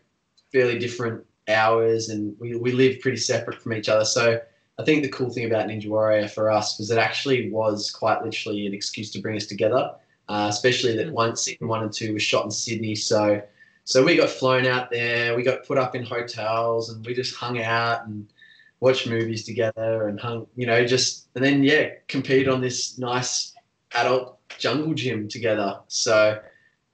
fairly different hours and we, we live pretty separate from each other. So I think the cool thing about Ninja Warrior for us was it actually was quite literally an excuse to bring us together. Uh, especially that Mm. one season one and two was shot in Sydney, so so we got flown out there. We got put up in hotels, and we just hung out and watched movies together, and hung, you know, just and then yeah, compete on this nice adult jungle gym together. So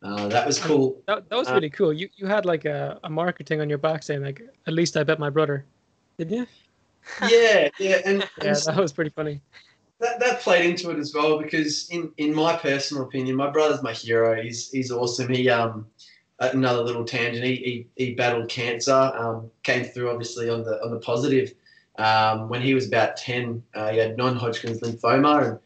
uh, that was cool. That, that was Uh, really cool. You you had like a, a marketing on your back saying like, at least I bet my brother, didn't you? [LAUGHS] Yeah, yeah, and, Yeah, and that was pretty funny. that, that played into it as well because in, in my personal opinion, my brother's my hero. He's he's awesome. He um another little tangent. He he, he battled cancer. Um, came through obviously on the on the positive. Um, when he was about ten, uh, he had non-Hodgkin's lymphoma,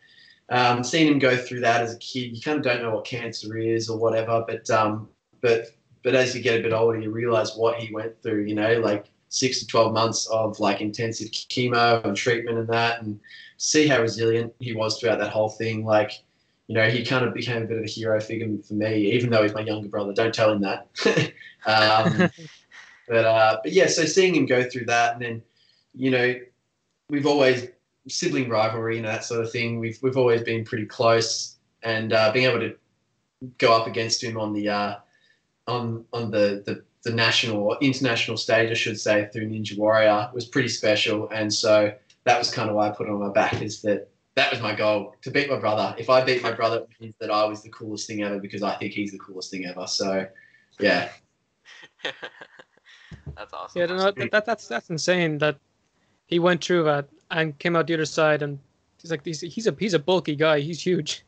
and um, seeing him go through that as a kid, you kind of don't know what cancer is or whatever. But um, but but as you get a bit older, you realize what he went through. You know, like six to twelve months of like intensive chemo and treatment and that, and see how resilient he was throughout that whole thing. Like, you know, he kind of became a bit of a hero figure for me, even though he's my younger brother. Don't tell him that. [LAUGHS] um, [LAUGHS] but uh, but yeah, so seeing him go through that, and then, you know, we've always sibling rivalry, you know, that sort of thing. We've we've always been pretty close, and uh, being able to go up against him on the uh, on on the, the the national or international stage, I should say, through Ninja Warrior was pretty special, and so that was kind of why I put it on my back. Is that that was my goal to beat my brother. If I beat my brother, it means that I was the coolest thing ever because I think he's the coolest thing ever. So, yeah. [LAUGHS] That's awesome. Yeah, no, that, that that's that's insane that he went through that and came out the other side and he's like he's, he's a he's a bulky guy. He's huge.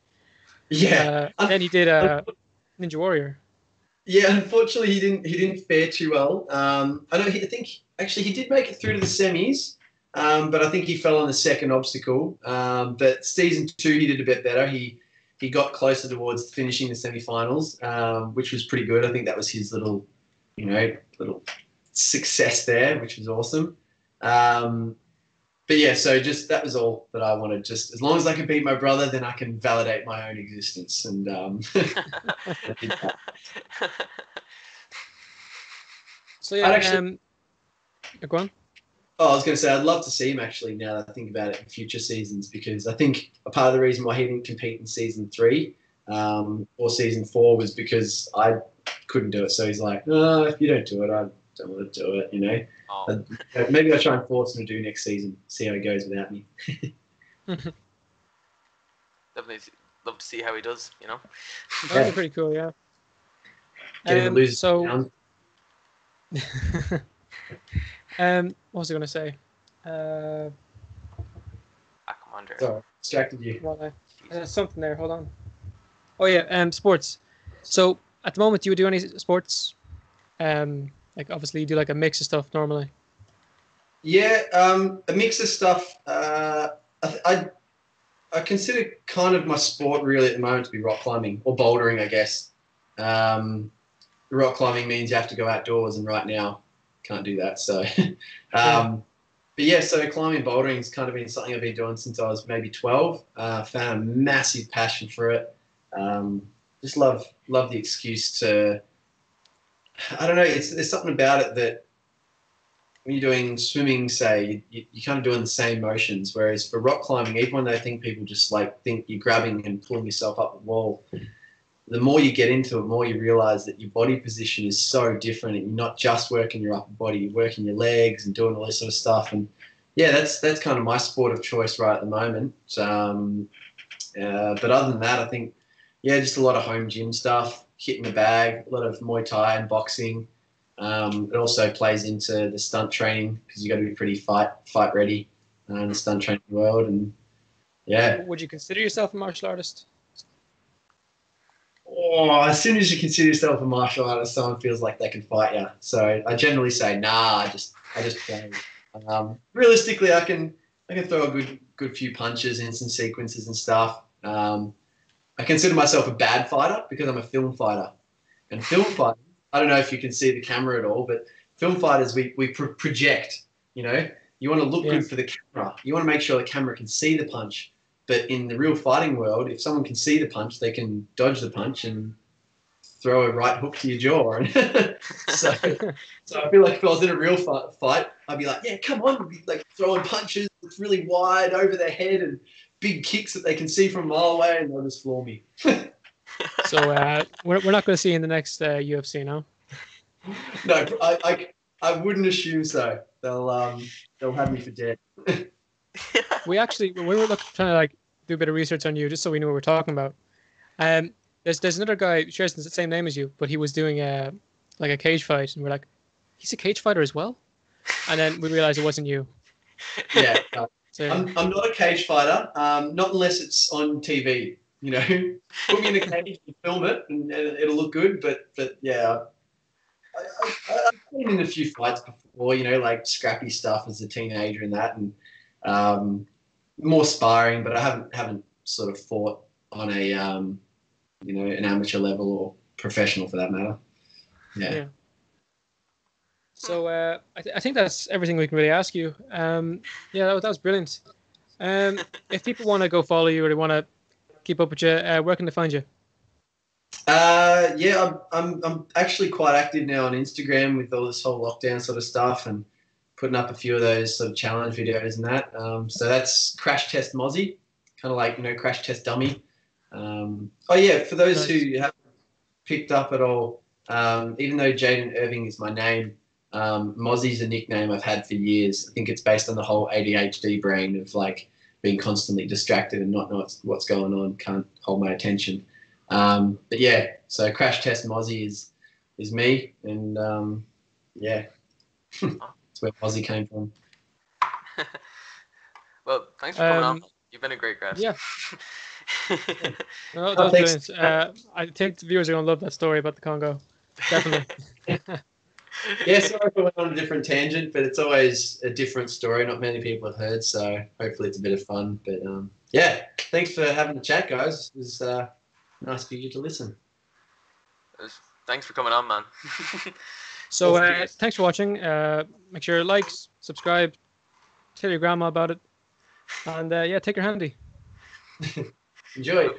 Yeah. Uh, then he did uh, Ninja Warrior. Yeah, unfortunately, he didn't. He didn't fare too well. Um, I know. He, I think actually he did make it through to the semis, um, but I think he fell on the second obstacle. Um, but season two, he did a bit better. He he got closer towards finishing the semifinals, um, which was pretty good. I think that was his little, you know, little success there, which was awesome. Um, but yeah, so just that was all that I wanted. Just as long as I can beat my brother, then I can validate my own existence. And um, [LAUGHS] [LAUGHS] So yeah, I'd actually- um, go on. Oh, I was going to say, I'd love to see him actually now that I think about it in future seasons because I think a part of the reason why he didn't compete in season three um, or season four was because I couldn't do it. So he's like, no, if you don't do it, I don't want to do it, you know? oh, Uh, Maybe I'll try and force him to do next season, see how he goes without me. [LAUGHS] definitely love to see how he does. You know. That'd be pretty cool, yeah. Get him Um, lose so, [LAUGHS] um, what was I gonna say? Uh, Ah, come on, Gerard. Sorry, distracted you. what I, there's something there. Hold on. Oh yeah, um, sports. So at the moment, do you do any sports? Um, like obviously you do like a mix of stuff normally. Yeah, um, a mix of stuff. Uh, I, I I consider kind of my sport really at the moment to be rock climbing or bouldering, I guess. Um, rock climbing means you have to go outdoors, and right now can't do that. So, [LAUGHS] um, but yeah, so climbing, bouldering has kind of been something I've been doing since I was maybe twelve. Uh, found a massive passion for it. Um, just love love the excuse to. I don't know. It's there's something about it that when you're doing swimming, say, you, you're kind of doing the same motions. Whereas for rock climbing, even when I think people just like think you're grabbing and pulling yourself up the wall, the more you get into it, the more you realize that your body position is so different. And you're not just working your upper body, you're working your legs and doing all this sort of stuff. And yeah, that's that's kind of my sport of choice right at the moment. Um, uh, but other than that, I think yeah, just a lot of home gym stuff, hitting the bag, a lot of Muay Thai and boxing. Um, it also plays into the stunt training because you've got to be pretty fight fight ready uh, in the stunt training world. And yeah, Would you consider yourself a martial artist? oh, as soon as you consider yourself a martial artist, someone feels like they can fight you. So I generally say, nah, I just I just play. Um, realistically, I can I can throw a good good few punches in some sequences and stuff. Um, I consider myself a bad fighter because I'm a film fighter, and film fighter. I don't know if you can see the camera at all, but film fighters we we pro- project. You know, you want to look Yeah. good for the camera. You want to make sure the camera can see the punch. But in the real fighting world, if someone can see the punch, they can dodge the punch and throw a right hook to your jaw. [LAUGHS] so, so I feel like if I was in a real fight, fight I'd be like, yeah, come on, like throwing punches it's really wide over their head and big kicks that they can see from a mile away, and they'll just floor me. [LAUGHS] So uh, we're, we're not going to see you in the next uh, UFC, no? No, I, I, I wouldn't assume so. They'll um they'll have me for dead. [LAUGHS] We actually, when we were looking, trying to like do a bit of research on you, just so we knew what we're talking about. Um, there's there's another guy who shares the same name as you, but he was doing a like a cage fight, and we're like, he's a cage fighter as well. And then we realized it wasn't you. [LAUGHS] Yeah, no, So I'm, I'm not a cage fighter. Um, not unless it's on TV. You know, [LAUGHS] put me in a cage and film it, and it- it'll look good. But but yeah, I, I, I've been in a few fights before. You know, like scrappy stuff as a teenager and that, and um, more sparring. But I haven't haven't sort of fought on a um, you know an amateur level or professional for that matter. Yeah. Yeah. So uh, I, th- I think that's everything we can really ask you. Um, yeah, that, was- that was brilliant. Um, [LAUGHS] if people want to go follow you or they want to keep up with you, uh, where can they find you? Uh, yeah, I'm, I'm, I'm actually quite active now on Instagram with all this whole lockdown sort of stuff, and putting up a few of those sort of challenge videos and that. Um, so that's Crash Test Mozzie, kind of like you know Crash Test Dummy. Um, oh yeah, for those Nice. who haven't picked up at all, um, even though Jayden Irving is my name, um, Mozzie's a nickname I've had for years. I think it's based on the whole ADHD brain of like being constantly distracted and not know what's, what's going on, can't hold my attention. Um, but yeah, so Crash Test Mozzie is is me, and um, yeah, [LAUGHS] that's where Mozzie came from. [LAUGHS] Well, thanks for coming on. Um, You've been a great guest. yeah. [LAUGHS] No, Oh, thanks. Uh, I think the viewers are gonna love that story about the Congo. Definitely. [LAUGHS] Yeah, sorry if I went on a different tangent, but it's always a different story. Not many people have heard, so hopefully it's a bit of fun. But um, yeah, thanks for having the chat, guys. It was uh, nice for you to listen. Thanks for coming on, man. [LAUGHS] So uh, thanks for watching. Uh, make sure you like, subscribe, tell your grandma about it, and uh, yeah, take your handy. [LAUGHS] Enjoy.